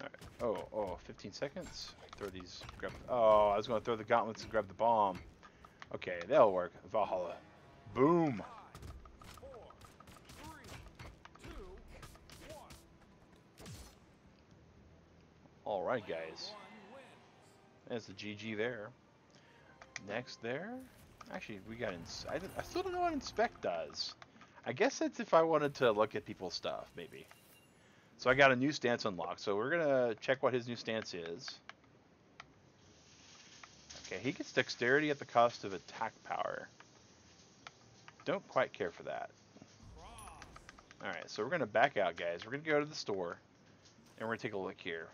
Alright. Oh, oh, 15 seconds. Throw these. Grab. Oh, I was going to throw the gauntlets and grab the bomb. Okay, that'll work. Valhalla. Boom. All right, guys. There's the GG there. Next there. Actually, we got. I, I still don't know what inspect does. I guess that's if I wanted to look at people's stuff, maybe. So I got a new stance unlocked. So we're gonna check what his new stance is. Okay, he gets dexterity at the cost of attack power. Don't quite care for that. Alright, so we're going to back out, guys. We're going to go to the store, and we're going to take a look here.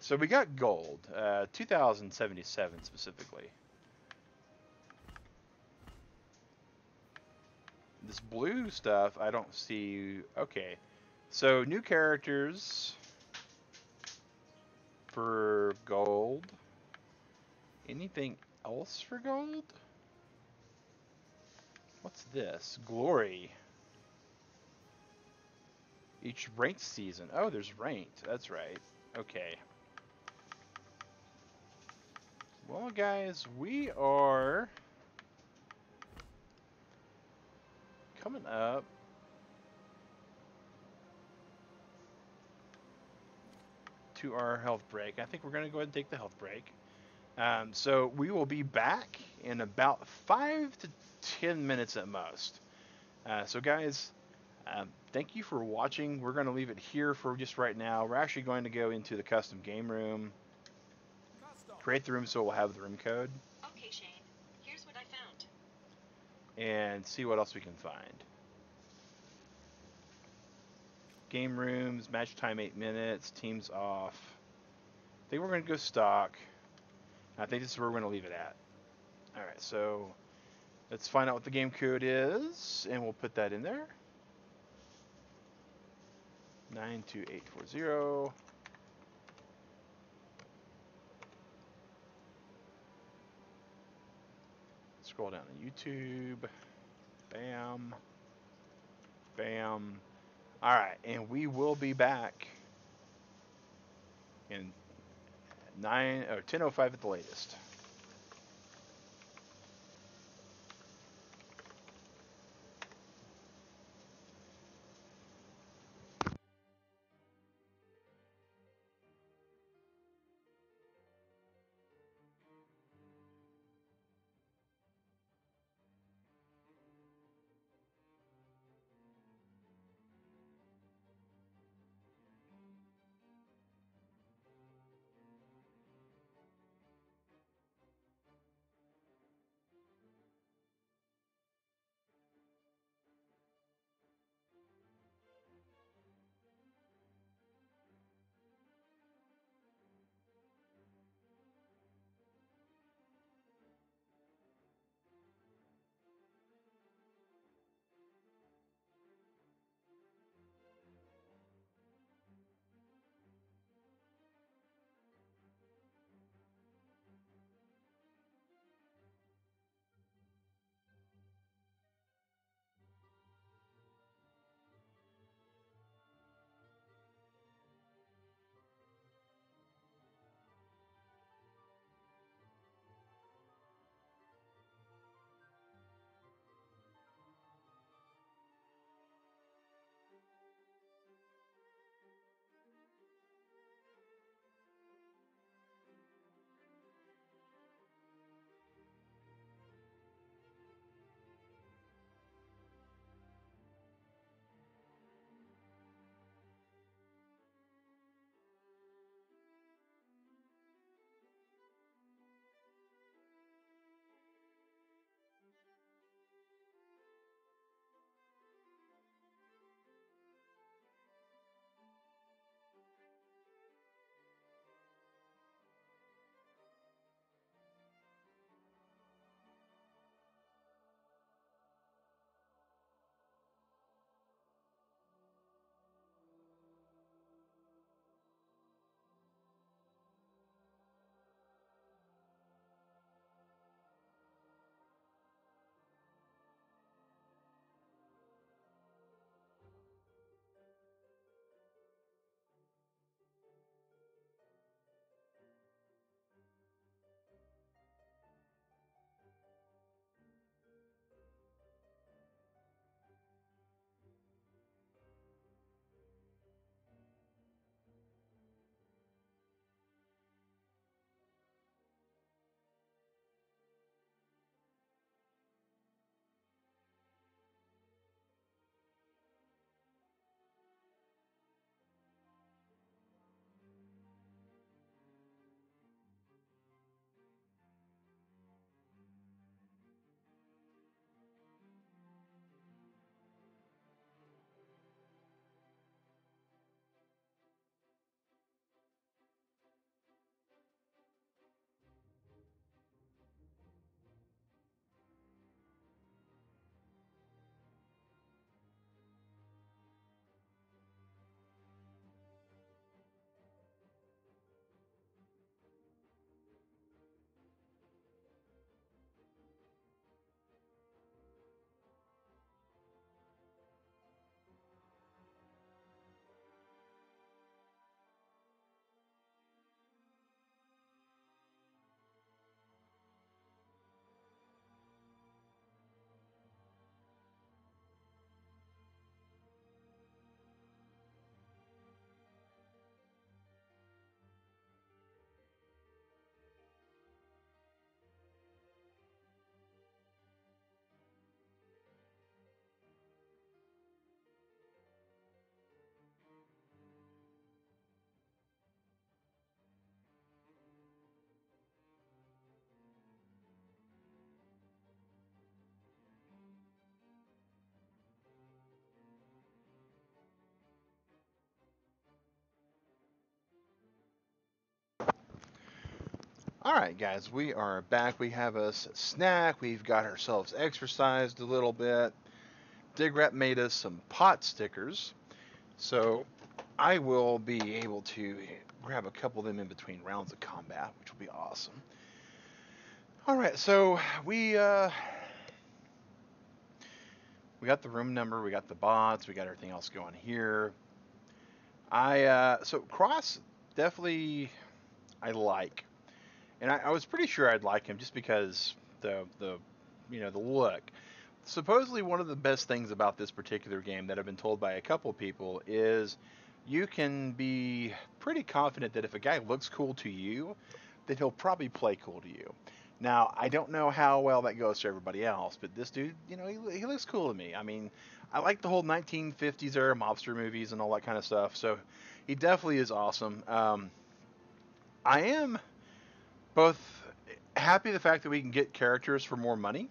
So we got gold, uh, 2077 specifically. This blue stuff, I don't see. Okay, so new characters for gold. Anything else for gold? What's this? Glory. Each ranked season. Oh, there's ranked. That's right. Okay. Well, guys, we are coming up. To our health break. I think we're going to go ahead and take the health break. Um, so we will be back in about five to ten minutes at most. Uh, so, guys, um, thank you for watching. We're going to leave it here for just right now. We're actually going to go into the custom game room, create the room so we'll have the room code, Okay, Shane. Here's what I found. and see what else we can find. Game rooms, match time 8 minutes, teams off. I think we're going to go stock. I think this is where we're going to leave it at. Alright, so let's find out what the game code is, and we'll put that in there. 92840. Scroll down to YouTube. Bam. Bam. Alright, and we will be back in 9 or 10.05 at the latest. All right, guys, we are back. We have us a snack. We've got ourselves exercised a little bit. Digrat made us some pot stickers. So I will be able to grab a couple of them in between rounds of combat, which will be awesome. All right, so we uh, we got the room number, we got the bots, we got everything else going here. I uh, so cross definitely I like, and I, I was pretty sure I'd like him just because the the you know the look. Supposedly one of the best things about this particular game that I've been told by a couple people is you can be pretty confident that if a guy looks cool to you, then he'll probably play cool to you. Now, I don't know how well that goes to everybody else, but this dude, you know, he, he looks cool to me. I mean, I like the whole 1950s era mobster movies and all that kind of stuff, so he definitely is awesome. Um, I am both happy the fact that we can get characters for more money.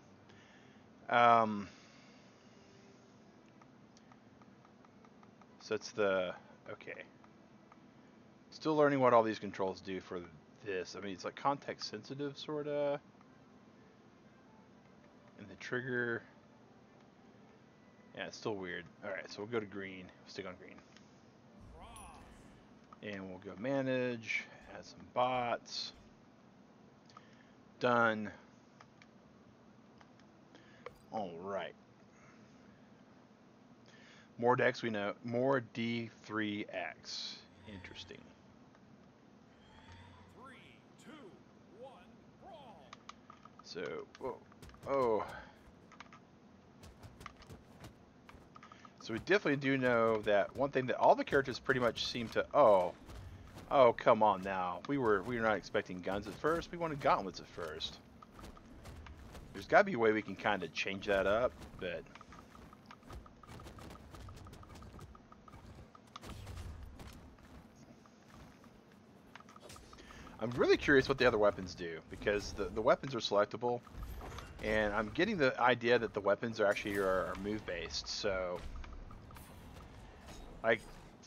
Um, so it's the okay. Still learning what all these controls do for this. I mean, it's like context sensitive, sort of. And the trigger. Yeah, it's still weird. All right, so we'll go to green. Stick on green. And we'll go manage, add some bots. Done. All right. Mordex we know. More D3X. Interesting. Three, two, one. So, whoa, oh. So we definitely do know that one thing that all the characters pretty much seem to. Oh, oh, come on now. We were we were not expecting guns at first. We wanted gauntlets at first. There's got to be a way we can kind of change that up, but. I'm really curious what the other weapons do because the, the weapons are selectable, and I'm getting the idea that the weapons are actually are, are move based. So, like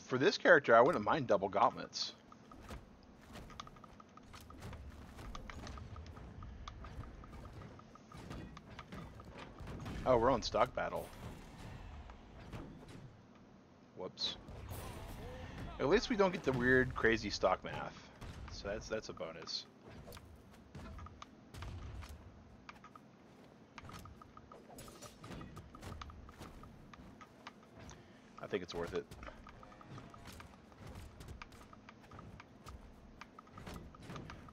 for this character, I wouldn't mind double gauntlets. Oh, we're on stock battle. Whoops. At least we don't get the weird, crazy stock math. So that's that's a bonus. I think it's worth it.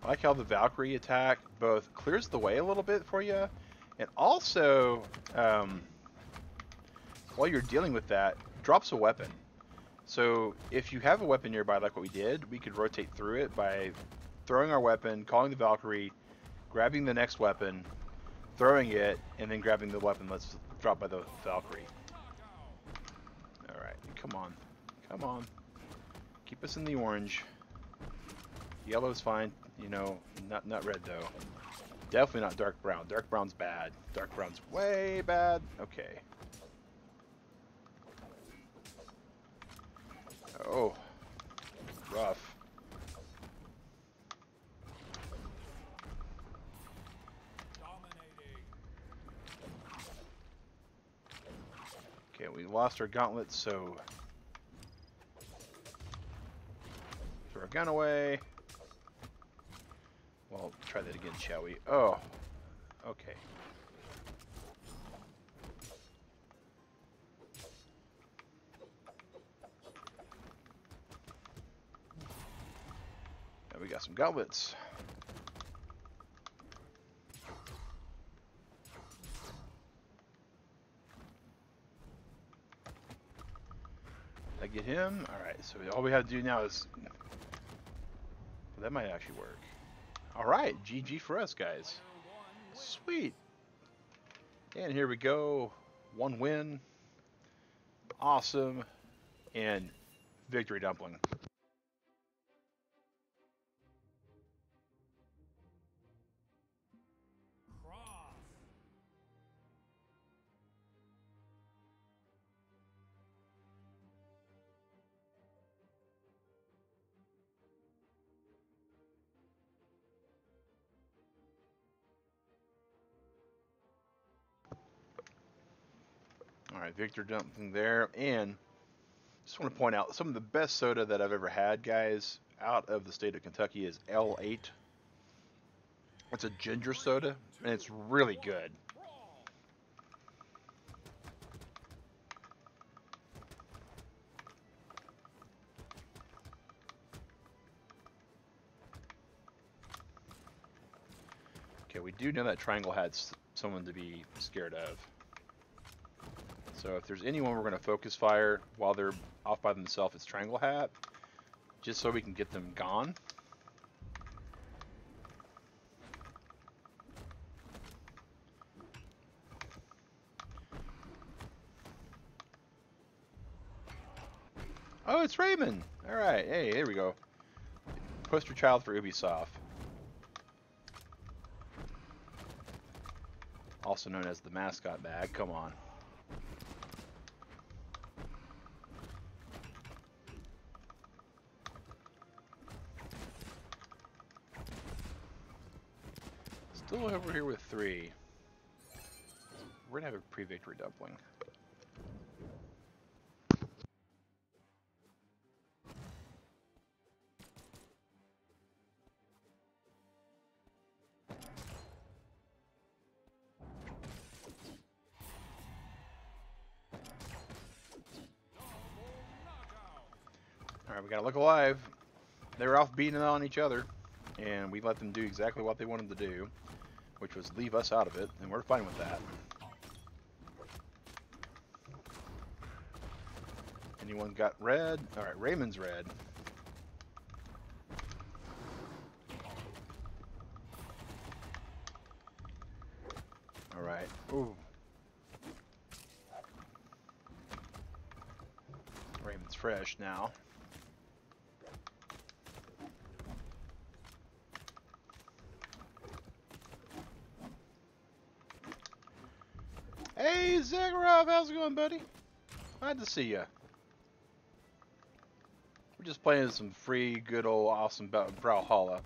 I like how the Valkyrie attack both clears the way a little bit for you, and also, um, while you're dealing with that, drops a weapon. So if you have a weapon nearby like what we did, we could rotate through it by throwing our weapon, calling the Valkyrie, grabbing the next weapon, throwing it, and then grabbing the weapon that's dropped by the Valkyrie. Alright, come on. Come on. Keep us in the orange. Yellow's fine, you know, not not red though. Definitely not dark brown. Dark brown's bad. Dark brown's way bad. Okay. Oh, rough. Okay, we lost our gauntlets, so throw our gun away. Well, try that again, shall we? Oh, okay. And we got some gauntlets. I get him. All right, so all we have to do now is. Well, that might actually work. All right, GG for us, guys. Sweet. And here we go. One win. Awesome. And victory dumpling. Victor dumping there, and just want to point out some of the best soda that I've ever had, guys, out of the state of Kentucky is Ale-8. It's a ginger soda, and it's really good. Okay, we do know that Triangle had someone to be scared of. So if there's anyone we're going to focus fire while they're off by themselves, it's Triangle Hat, just so we can get them gone. Oh, it's Rayman. All right, hey, here we go. Poster child for Ubisoft. also known as the mascot bag. Come on. Still over here with three. We're gonna have a pre-victory doubling. All right, we gotta look alive. They were off beating on each other, and we let them do exactly what they wanted to do, which was leave us out of it, and we're fine with that. Anyone got red? All right, Rayman's red. All right. Ooh. Rayman's fresh now. Zagorov, how's it going, buddy? Glad to see ya. We're just playing some free, good old, awesome Bra- Brawlhalla.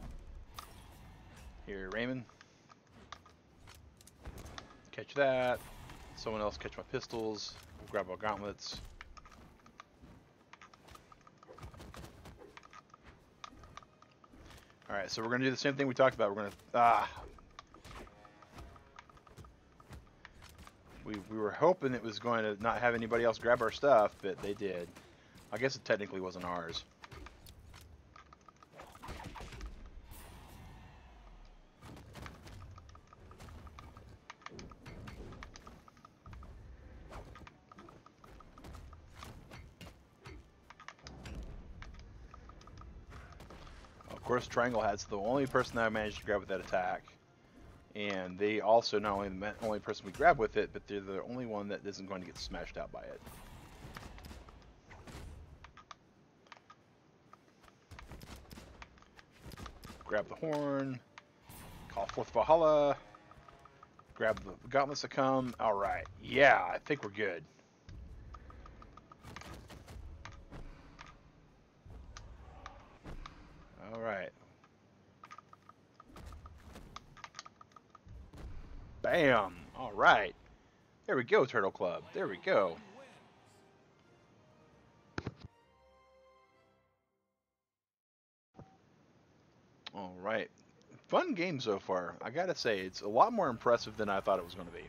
Here, Rayman. Catch that. Someone else catch my pistols. We'll grab our gauntlets. Alright, so we're going to do the same thing we talked about. We're going to... Ah, We, we were hoping it was going to not have anybody else grab our stuff, but they did. I guess it technically wasn't ours. Of course, Triangle Hat's the only person that I managed to grab with that attack and they also not only the only person we grab with it, but they're the only one that isn't going to get smashed out by it. Grab the horn, call forth Valhalla, grab the gauntlets to come. All right, yeah, I think we're good. All right, Bam! All right. There we go, Turtle Club. There we go. All right. Fun game so far. I gotta say, it's a lot more impressive than I thought it was going to be.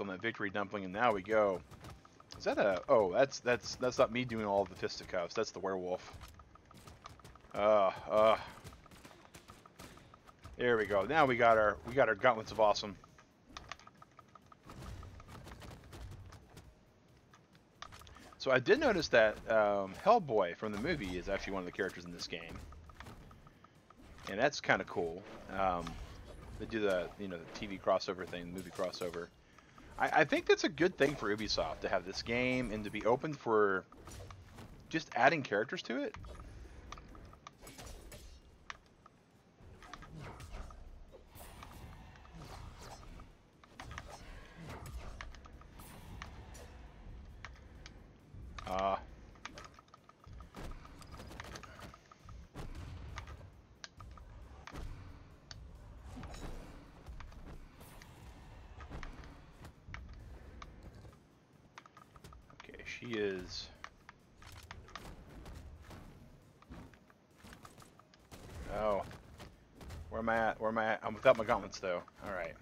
On that victory dumpling, and now we go. Is that a? Oh, that's that's that's not me doing all the fisticuffs. That's the werewolf. Uh, uh. There we go. Now we got our we got our gauntlets of awesome. So I did notice that um, Hellboy from the movie is actually one of the characters in this game, and that's kind of cool. Um, they do the you know the TV crossover thing, movie crossover. I, I think that's a good thing for Ubisoft to have this game and to be open for just adding characters to it. Uh, okay, she is. Oh. Where am I at? Where am I at? I'm without my gauntlets though. Alright.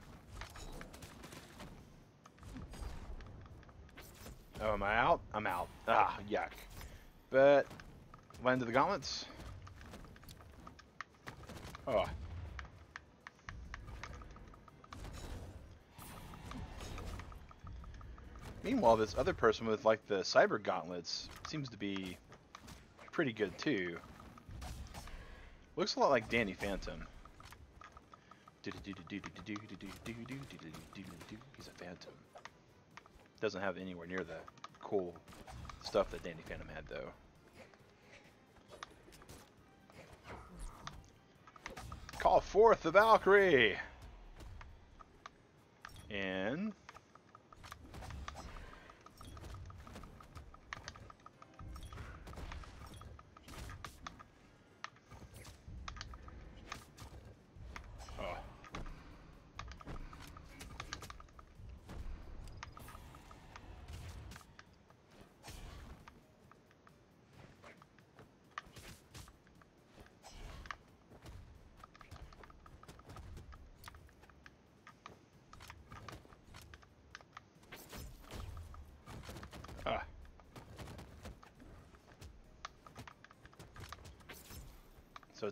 Oh, am I out? I'm out. Ah, yuck. But, land of the gauntlets. Oh. Meanwhile, this other person with like the cyber gauntlets seems to be pretty good too. Looks a lot like Danny Phantom. He's a phantom. Doesn't have anywhere near the cool stuff that Danny Phantom had though. Call forth the Valkyrie! And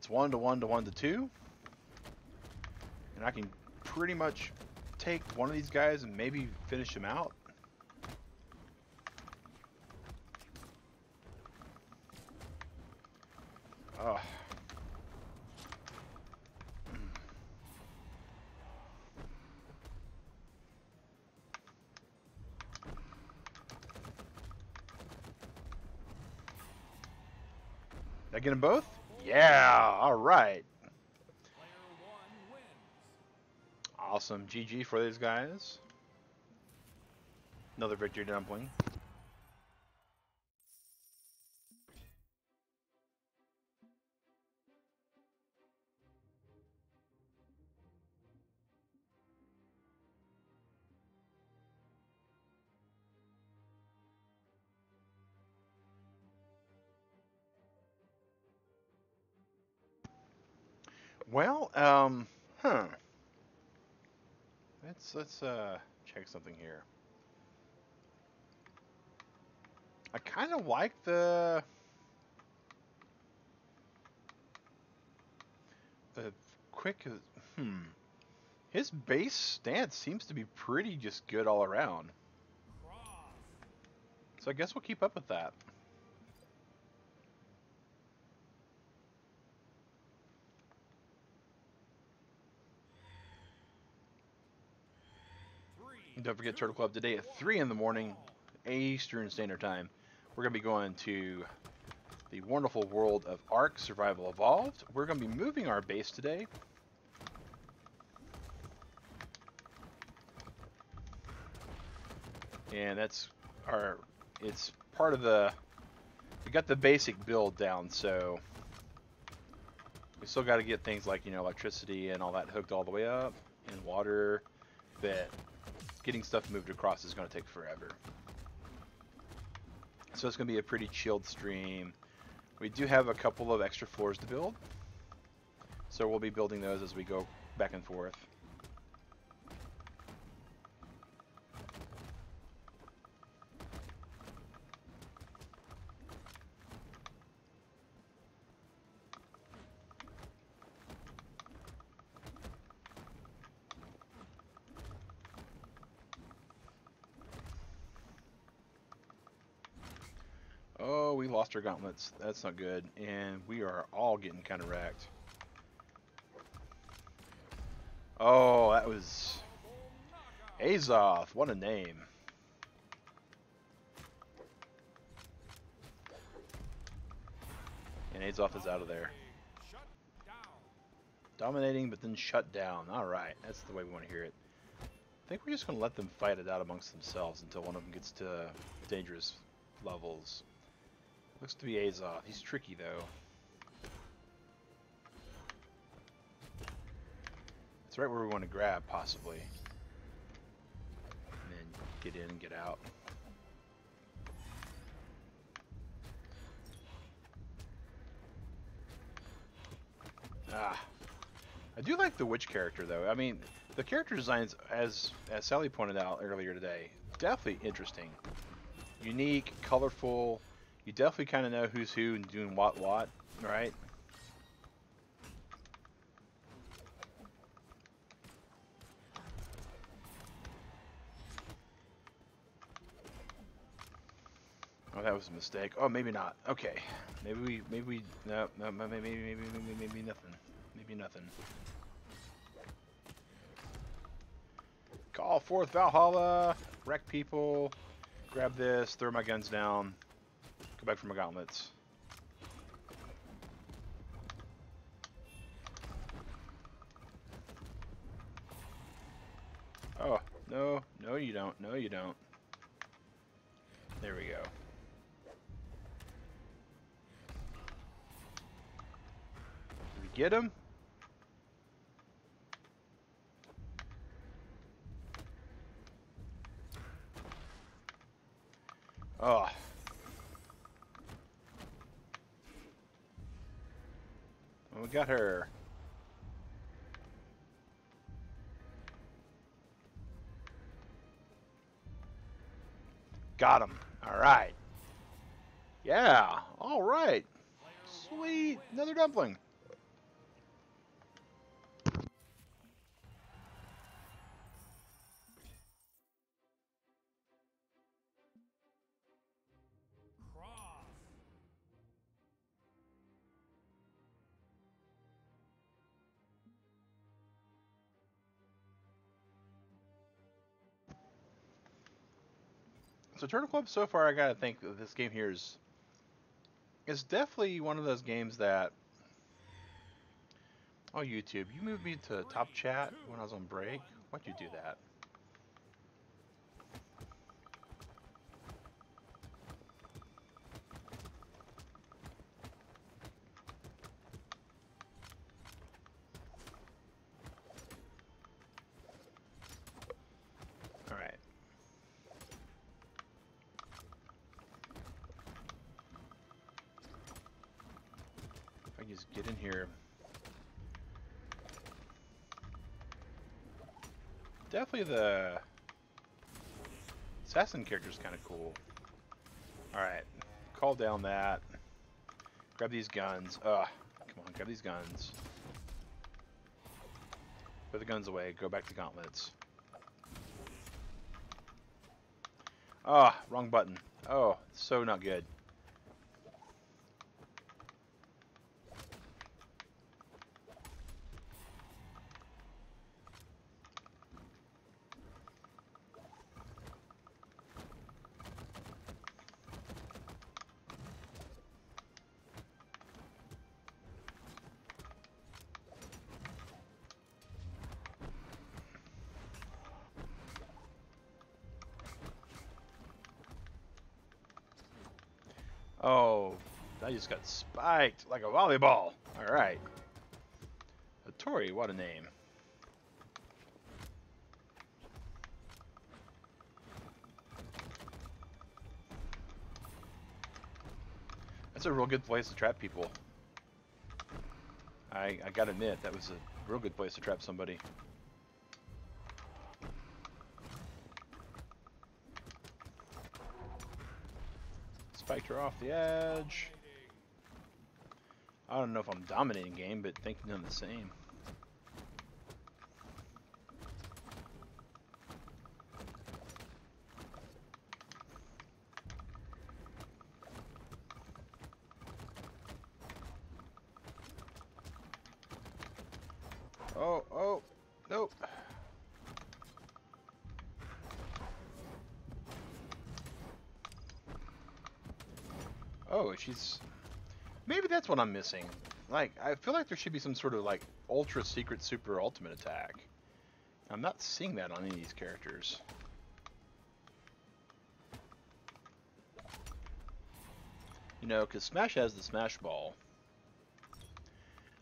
it's one to one to one to two. And I can pretty much take one of these guys and maybe finish him out. Oh. Did I get them both? All right. Awesome. GG for these guys. Another victory dumpling. Let's uh check something here. I kind of like the the quick. Hmm. His base stance seems to be pretty just good all around. So I guess we'll keep up with that. Three. Don't forget Turtle Club today at 3 in the morning, Eastern Standard Time. We're going to be going to the wonderful world of Ark Survival Evolved. We're going to be moving our base today. And that's our, it's part of the, we got the basic build down, so we still got to get things like, you know, electricity and all that hooked all the way up, and water, but getting stuff moved across is going to take forever. So it's going to be a pretty chilled stream. We do have a couple of extra floors to build. So we'll be building those as we go back and forth. Our gauntlets. That's not good. And we are all getting kind of wrecked. Oh, that was Azoth. What a name. And Azoth is out of there. Dominating, but then shut down. All right, that's the way we want to hear it. I think we're just going to let them fight it out amongst themselves until one of them gets to dangerous levels. Looks to be Azoth. He's tricky, though. It's right where we want to grab, possibly. And then get in get out. Ah. I do like the witch character though. I mean, the character designs, as as Sally pointed out earlier today, definitely interesting, unique, colorful. You definitely kind of know who's who and doing what what, right? Oh, that was a mistake. Oh, maybe not. Okay, maybe we, maybe we, no, no, maybe, maybe, maybe, maybe, maybe nothing. Maybe nothing. Call forth Valhalla, wreck people, grab this, throw my guns down, back for my gauntlets. Oh, no, no you don't, no you don't. There we go. Did we get him? Oh. We got her. Got him. All right. Yeah. All right. Sweet. Another dumpling. So Turtle Club so far, I gotta think that this game here is is definitely one of those games that. Oh, YouTube, you moved me to top chat when I was on break. Why'd you do that? All right. If I can just get in here. Definitely the assassin character is kind of cool. All right, call down that. Grab these guns. Ugh, come on, grab these guns. Put the guns away. Go back to gauntlets. Ah, wrong button. Oh, so not good. Oh, I just got spiked like a volleyball. All right. A Tori, what a name. That's a real good place to trap people. I, I gotta admit, that was a real good place to trap somebody. Spiked her off the edge. I don't know if I'm dominating game, but thinking I'm the same. Oh, oh, nope. Oh, she's. Maybe that's what I'm missing. Like, I feel like there should be some sort of like ultra secret super ultimate attack. I'm not seeing that on any of these characters. You know, because Smash has the Smash Ball.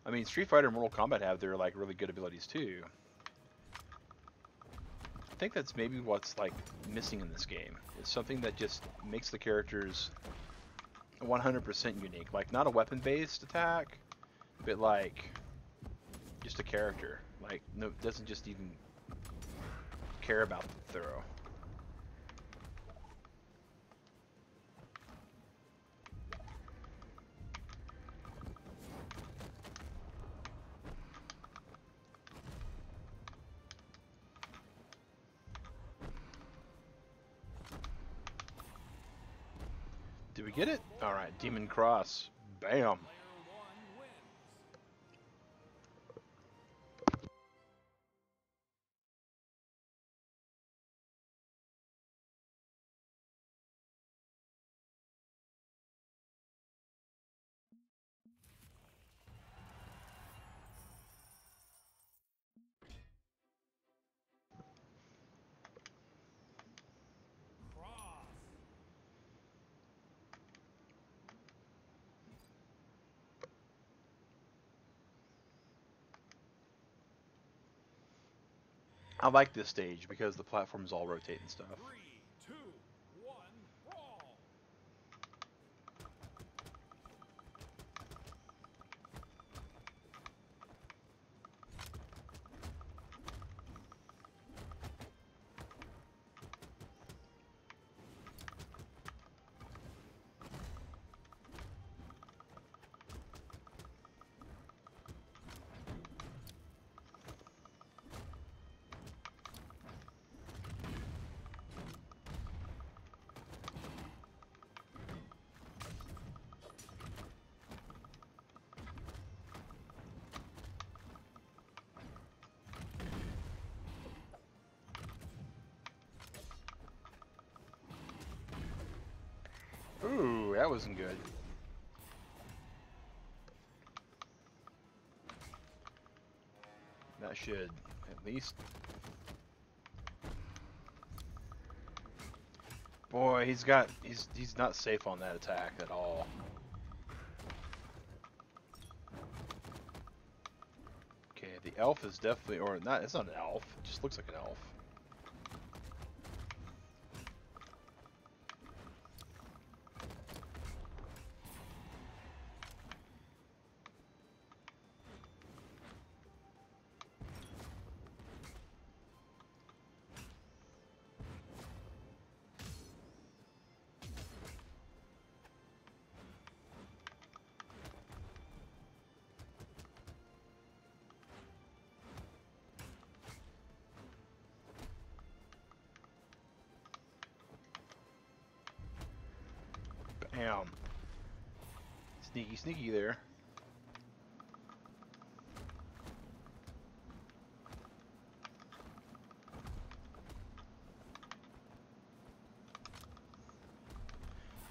I mean, Street Fighter and Mortal Kombat have their like really good abilities too. I think that's maybe what's like missing in this game. It's something that just makes the characters 100% unique. Like not a weapon-based attack, but like just a character. Like no, doesn't just even care about the throw. Get it? All right, Demon Cross. Bam. I like this stage because the platforms all rotate and stuff. Wasn't good. That should at least. Boy, he's got he's he's not safe on that attack at all. Okay, the elf is definitely or not it's not an elf, it just looks like an elf. Bam. Sneaky, sneaky there.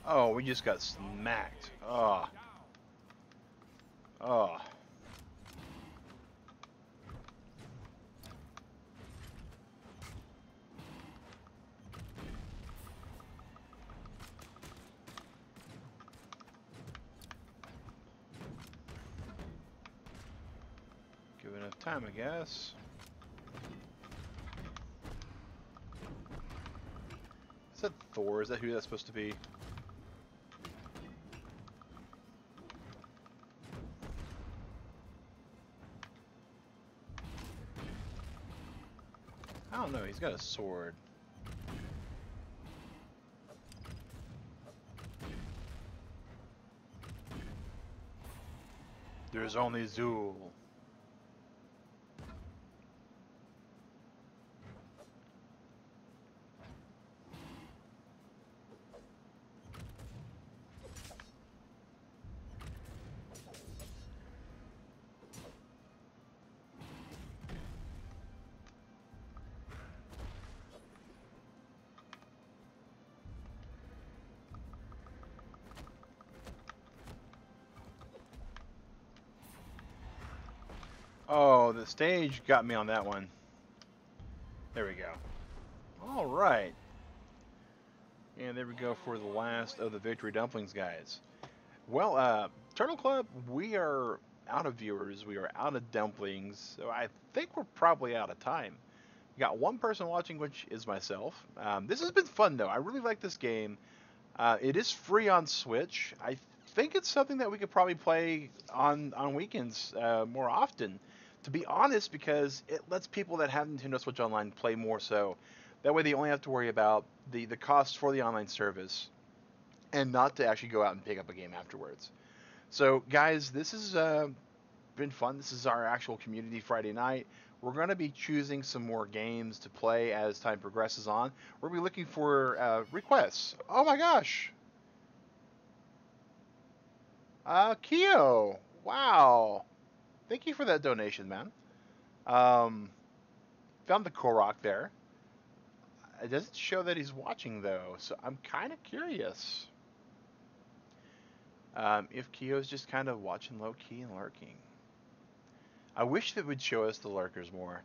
Oh, we just got smacked. Oh, oh. Give enough time, I guess. Is that Thor? Is that who that's supposed to be? I don't know. He's got a sword. There's only Zool. Stage got me on that one. There we go. All right. And there we go for the last of the Victory Dumplings guys. Well, uh, Turtle Club, we are out of viewers. We are out of dumplings. So I think we're probably out of time. We got one person watching, which is myself. Um, this has been fun, though. I really like this game. Uh, it is free on Switch. I think it's something that we could probably play on, on weekends uh, more often. To be honest, because it lets people that have Nintendo Switch Online play more so. That way they only have to worry about the, the costs for the online service and not to actually go out and pick up a game afterwards. So, guys, this has uh, been fun. This is our actual community Friday night. We're going to be choosing some more games to play as time progresses on. We're be looking for uh, requests. Oh my gosh! Uh, Keo! Wow! Thank you for that donation, man. Um, found the Korok there. It doesn't show that he's watching though, so I'm kind of curious. Um, if Keo's just kind of watching low key and lurking. I wish that would show us the lurkers more.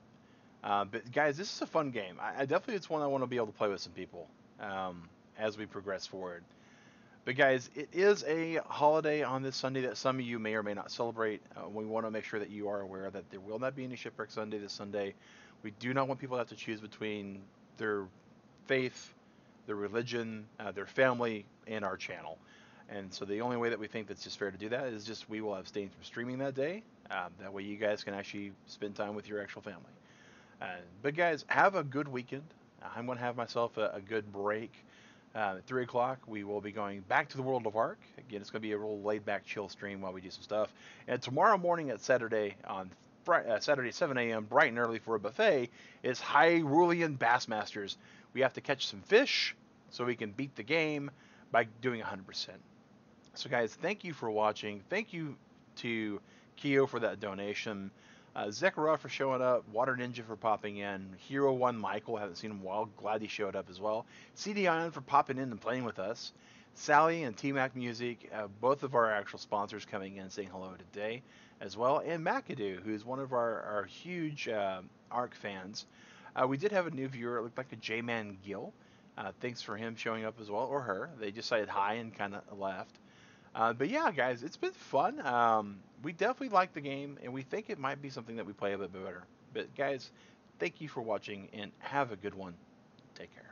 Uh, but guys, this is a fun game. I, I definitely it's one I want to be able to play with some people um, as we progress forward. But guys, it is a holiday on this Sunday that some of you may or may not celebrate. Uh, we want to make sure that you are aware that there will not be any shipwreck Sunday this Sunday. We do not want people to have to choose between their faith, their religion, uh, their family, and our channel. And so the only way that we think that's just fair to do that is just we will abstain from streaming that day. Um, that way you guys can actually spend time with your actual family. Uh, but guys, have a good weekend. I'm going to have myself a, a good break. Uh, at 3 o'clock, we will be going back to the World of Ark. Again, it's going to be a real laid back, chill stream while we do some stuff. And tomorrow morning at Saturday, on Fri- uh, Saturday 7 a.m., bright and early for a buffet, is Hyrulean Bassmasters. We have to catch some fish so we can beat the game by doing 100%. So, guys, thank you for watching. Thank you to Keo for that donation. Uh, for showing up, Water Ninja for popping in, Hero One Michael, haven't seen him while, glad he showed up as well. CD Ion for popping in and playing with us. Sally and T Mac Music, uh, both of our actual sponsors coming in saying hello today as well, and McAdoo, who's one of our, our huge uh, ARK fans. Uh, we did have a new viewer, it looked like a J Man Gill. Uh, thanks for him showing up as well, or her. They just said hi and kind of left. Uh, but yeah, guys, it's been fun. Um, we definitely like the game, and we think it might be something that we play a bit better. But guys, thank you for watching, and have a good one. Take care.